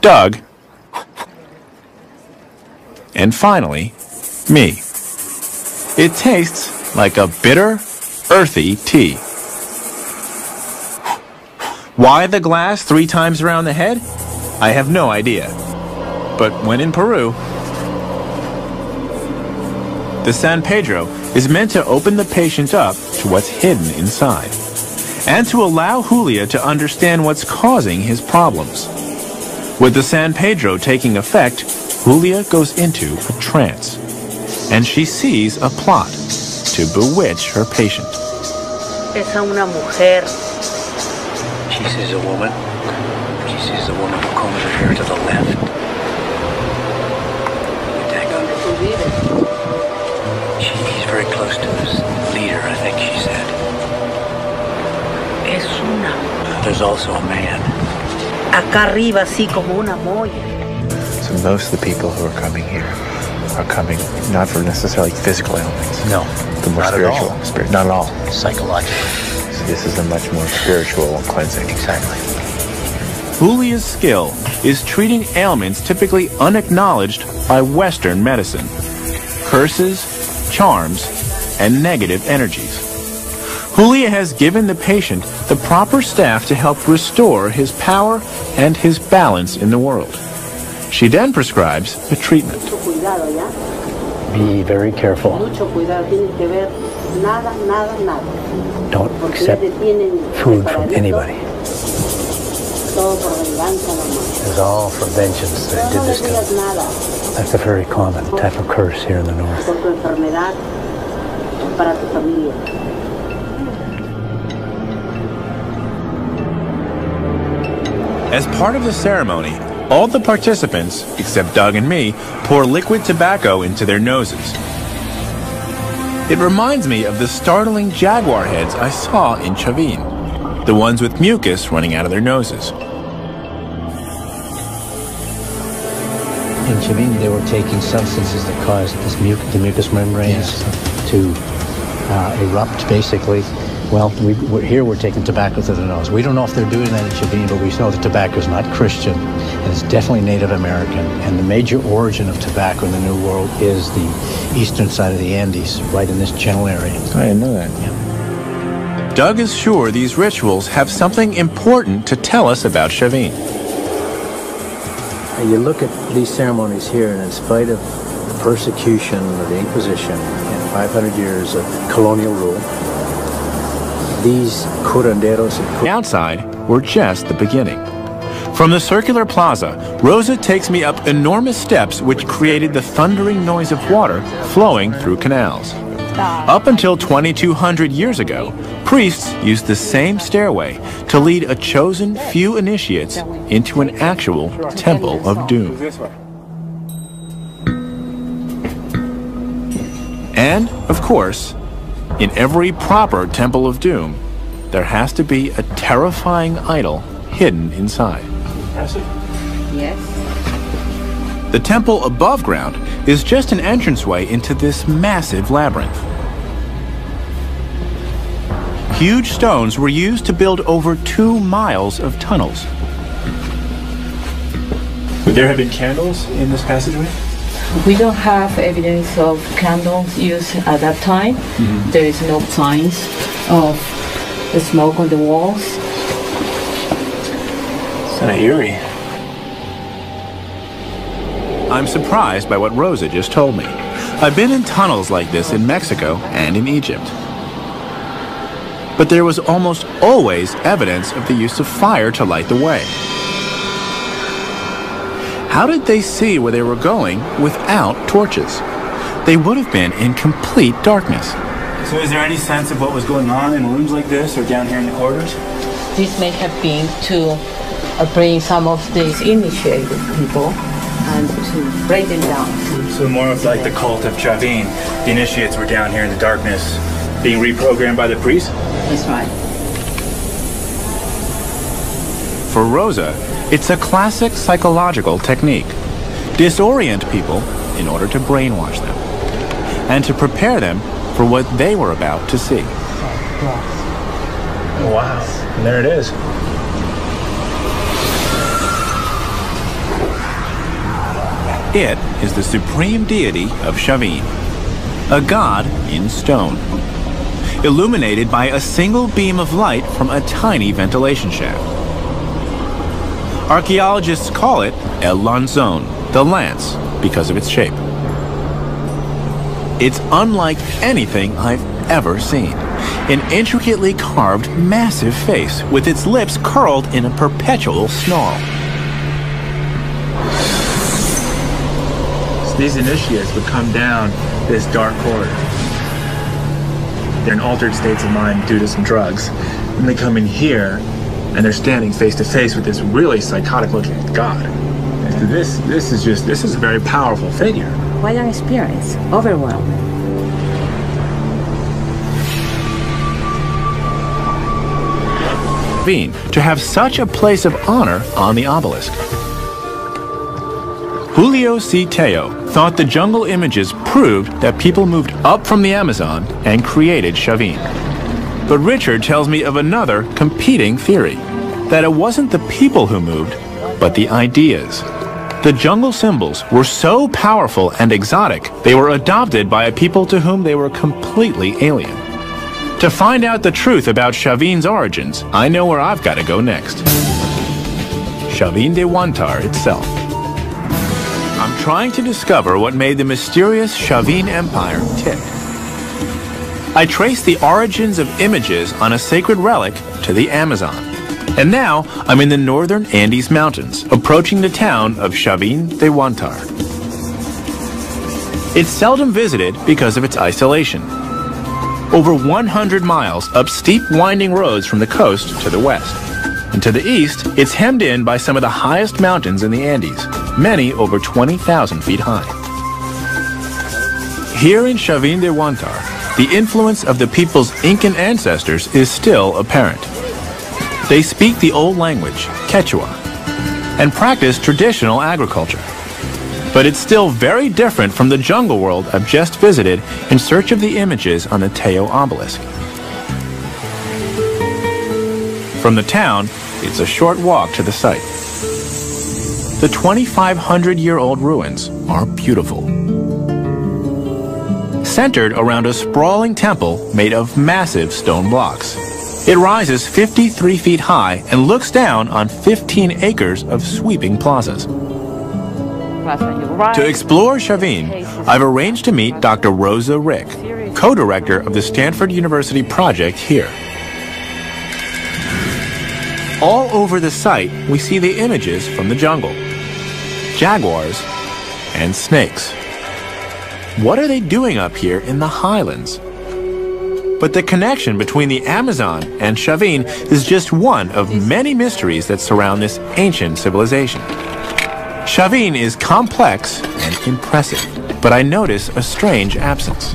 Doug, and finally, me. It tastes like a bitter, earthy tea. Why the glass three times around the head? I have no idea. But when in Peru, the San Pedro is meant to open the patient up to what's hidden inside and to allow Julia to understand what's causing his problems. With the San Pedro taking effect, Julia goes into a trance, and she sees a plot to bewitch her patient.
Es a una mujer.
She sees a woman. She sees a woman who combs her hair to the left. Tango.
Tú vives.
She, he's very close to his leader, I think she said.
Es una.
There's also a man.
Acá arriba, así como una molla.
So most of the people who are coming here are coming not for necessarily physical ailments.
No,
The more
not at
spiritual.
all.
Spirit, not at all.
Psychological.
So this is a much more spiritual cleansing.
Exactly.
Julia's skill is treating ailments typically unacknowledged by Western medicine curses, charms, and negative energies. Julia has given the patient the proper staff to help restore his power and his balance in the world. She then prescribes a treatment.
Mucho cuidado, ¿ya?
Be very careful. Don't accept food from anybody.
Nomás.
It's all for vengeance. I did this to them. That's a very common type of curse here in the north.
As part of the ceremony, all the participants, except Doug and me, pour liquid tobacco into their noses. It reminds me of the startling jaguar heads I saw in Chavin, the ones with mucus running out of their noses.
In Chavin, they were taking substances that caused this mu- the mucous membranes to uh, erupt, basically. Well, we, we're, here we're taking tobacco to the nose. We don't know if they're doing that in Chavini, but we know that tobacco is not Christian, and it's definitely Native American. And the major origin of tobacco in the New World is the eastern side of the Andes, right in this general area.
I didn't know that.
Doug is sure these rituals have something important to tell us about Chavin.
You look at these ceremonies here, and in spite of the persecution of the Inquisition and 500 years of colonial rule, these curanderos and
The outside were just the beginning. From the circular plaza, Rosa takes me up enormous steps which created the thundering noise of water flowing through canals. Up until 2200 years ago, priests used the same stairway to lead a chosen few initiates into an actual Temple of Doom. And, of course, in every proper Temple of Doom, there has to be a terrifying idol hidden inside.
Yes.
The temple above ground is just an entranceway into this massive labyrinth. Huge stones were used to build over two miles of tunnels.
Would there have been candles in this passageway?
We don't have evidence of candles used at that time. Mm-hmm. There is no signs of the smoke on the walls.
It's kind of eerie.
I'm surprised by what Rosa just told me. I've been in tunnels like this in Mexico and in Egypt. But there was almost always evidence of the use of fire to light the way. How did they see where they were going without torches? They would have been in complete darkness.
So is there any sense of what was going on in rooms like this or down here in the corridors?
This may have been to uh, bring some of these initiated people and to break them down.
So more of like the cult of Chavin. The initiates were down here in the darkness, being reprogrammed by the priest.
That's right.
For Rosa, it's a classic psychological technique. Disorient people in order to brainwash them and to prepare them for what they were about to see.
Wow. And there it is.
It is the supreme deity of Chavin, a god in stone, illuminated by a single beam of light from a tiny ventilation shaft. Archaeologists call it El Lanzon, the lance, because of its shape. It's unlike anything I've ever seen. An intricately carved, massive face with its lips curled in a perpetual snarl.
These initiates would come down this dark corridor. They're in altered states of mind due to some drugs. And they come in here and they're standing face to face with this really psychotic looking god. This this is just this is a very powerful figure.
Quite an experience. Overwhelming.
Chavin to have such a place of honor on the obelisk. Julio C. Tello thought the jungle images proved that people moved up from the Amazon and created Chavin. But Richard tells me of another competing theory that it wasn't the people who moved, but the ideas. The jungle symbols were so powerful and exotic, they were adopted by a people to whom they were completely alien. To find out the truth about Chavin's origins, I know where I've got to go next. Chavin de Huantar itself. I'm trying to discover what made the mysterious Chavin Empire tick. I trace the origins of images on a sacred relic to the Amazon. And now I'm in the northern Andes Mountains, approaching the town of Chavin de Huantar. It's seldom visited because of its isolation. Over 100 miles up steep winding roads from the coast to the west. And to the east, it's hemmed in by some of the highest mountains in the Andes, many over 20,000 feet high. Here in Chavin de Huantar, the influence of the people's Incan ancestors is still apparent. They speak the old language, Quechua, and practice traditional agriculture. But it's still very different from the jungle world I've just visited in search of the images on the Tello obelisk. From the town, it's a short walk to the site. The 2,500 year old ruins are beautiful. Centered around a sprawling temple made of massive stone blocks. It rises 53 feet high and looks down on 15 acres of sweeping plazas. To explore Chavin, I've arranged to meet Dr. Rosa Rick, co-director of the Stanford University project here. All over the site, we see the images from the jungle. Jaguars and snakes. What are they doing up here in the highlands? But the connection between the Amazon and Chavin is just one of many mysteries that surround this ancient civilization. Chavin is complex and impressive, but I notice a strange absence.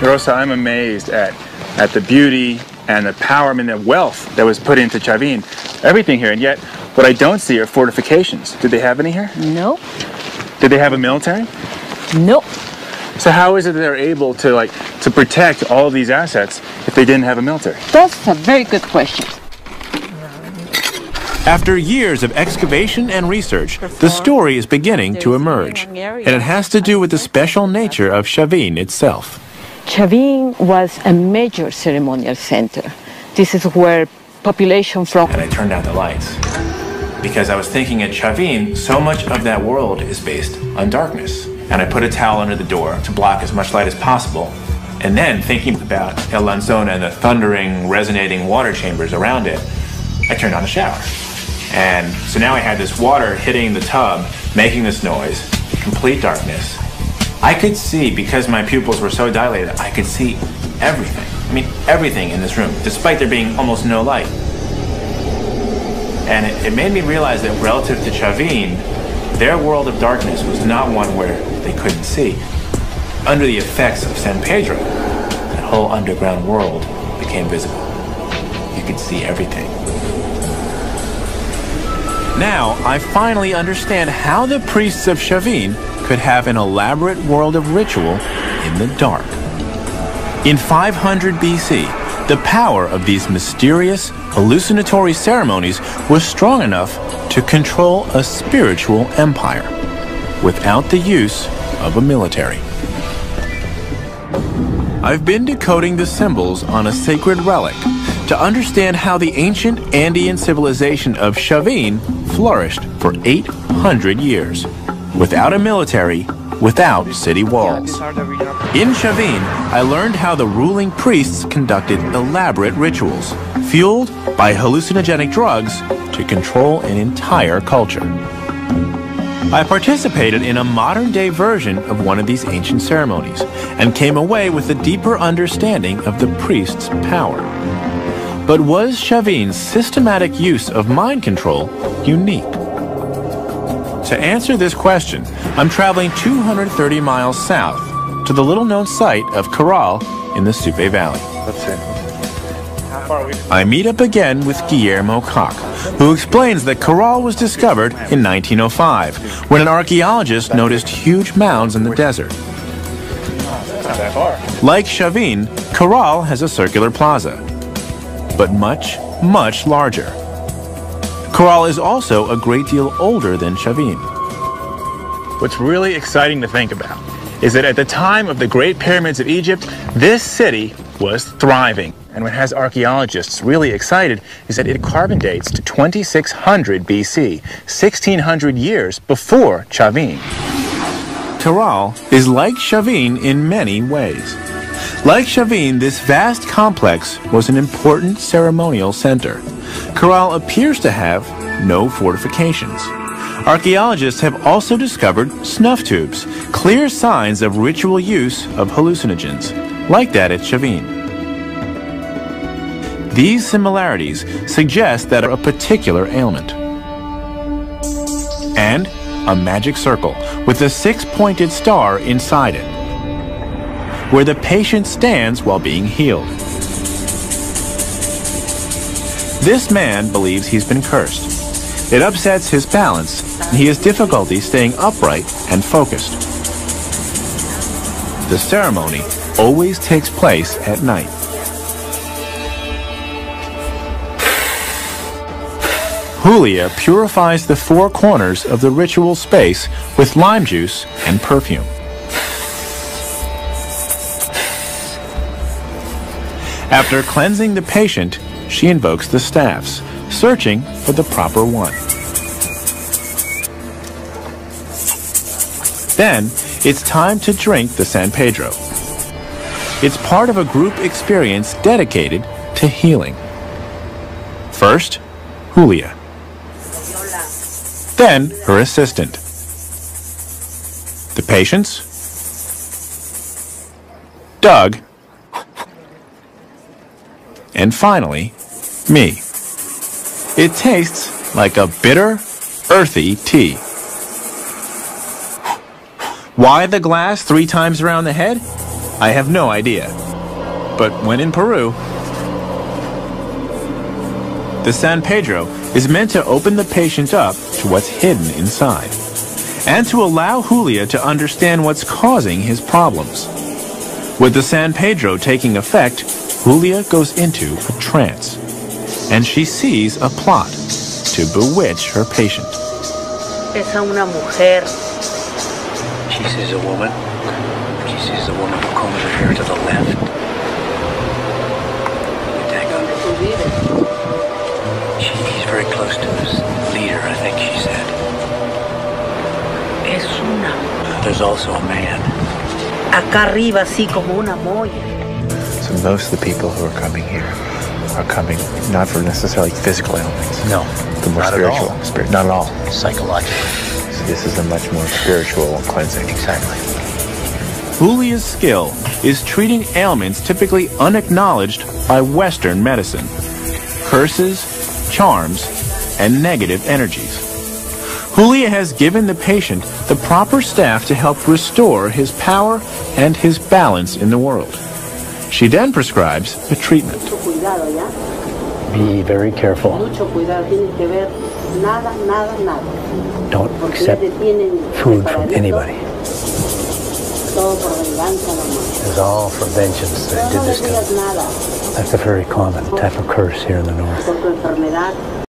Rosa, I'm amazed at, at the beauty and the power, I mean, the wealth that was put into Chavin. Everything here, and yet what I don't see are fortifications. Did they have any here?
No.
Did they have a military?
No.
So how is it that they're able to like to protect all these assets if they didn't have a military?
That's a very good question.
After years of excavation and research, the story is beginning to emerge, and it has to do with the special nature of Chavin itself.
Chavin was a major ceremonial center. This is where population from.
And I turned out the lights because I was thinking at Chavin, so much of that world is based on darkness. And I put a towel under the door to block as much light as possible. And then, thinking about El Lanzón and the thundering, resonating water chambers around it, I turned on the shower. And so now I had this water hitting the tub, making this noise, complete darkness. I could see, because my pupils were so dilated, I could see everything. I mean, everything in this room, despite there being almost no light. And it, it made me realize that relative to Chavin, their world of darkness was not one where they couldn't see. Under the effects of San Pedro, that whole underground world became visible. You could see everything. Now, I finally understand how the priests of Chavin could have an elaborate world of ritual in the dark. In 500 BC, the power of these mysterious, hallucinatory ceremonies was strong enough to control a spiritual empire without the use of a military. I've been decoding the symbols on a sacred relic to understand how the ancient Andean civilization of Chavin flourished for 800 years without a military, without city walls. In Chavin, I learned how the ruling priests conducted elaborate rituals, fueled by hallucinogenic drugs to control an entire culture. I participated in a modern day version of one of these ancient ceremonies and came away with a deeper understanding of the priest's power. But was Chavin's systematic use of mind control unique? To answer this question, I'm traveling 230 miles south to the little known site of Caral in the Supe Valley.
Let's see. How far are we?
I meet up again with Guillermo Cock, who explains that Caral was discovered in 1905 when an archaeologist noticed huge mounds in the desert. Like Chavin, Caral has a circular plaza, but much, much larger. Caral is also a great deal older than Chavin.
What's really exciting to think about is that at the time of the Great Pyramids of Egypt, this city was thriving. And what has archaeologists really excited is that it carbon dates to 2600 BC, 1600 years before Chavin.
Caral is like Chavin in many ways. Like Chavin, this vast complex was an important ceremonial center. Caral appears to have no fortifications. Archaeologists have also discovered snuff tubes, clear signs of ritual use of hallucinogens, like that at Chavin. These similarities suggest that a particular ailment. And a magic circle with a six-pointed star inside it, where the patient stands while being healed. This man believes he's been cursed. It upsets his balance, and he has difficulty staying upright and focused. The ceremony always takes place at night. Julia purifies the four corners of the ritual space with lime juice and perfume. After cleansing the patient, she invokes the staffs, searching for the proper one. Then, it's time to drink the San Pedro. It's part of a group experience dedicated to healing. First, Julia. Then, her assistant. The patients, Doug, and finally, me. It tastes like a bitter, earthy tea. Why the glass three times around the head? I have no idea. But when in Peru, the San Pedro is meant to open the patient up to what's hidden inside and to allow Julia to understand what's causing his problems. With the San Pedro taking effect, Julia goes into a trance and she sees a plot to bewitch her patient.
Es a una mujer.
She sees a woman. She sees a woman who combs her hair to the left. There's also a man.
Acá arriba, así como una molla.
So most of the people who are coming here are coming not for necessarily physical ailments.
No,
The more
not
spiritual.
at all.
Spirit, not at all.
Psychological.
So this is a much more spiritual cleansing.
Exactly.
Julia's skill is treating ailments typically unacknowledged by Western medicine. Curses, charms, and negative energies. Julia has given the patient the proper staff to help restore his power and his balance in the world. She then prescribes the treatment.
Mucho cuidado, ¿ya?
Be very careful.
Mucho cuidado. Tienes que ver nada, nada, nada.
Don't accept food from anybody.
Todo por.
It's all for vengeance that did this to
digas
them.
nada
That's a very common type of curse here in the north.
por tu enfermedad.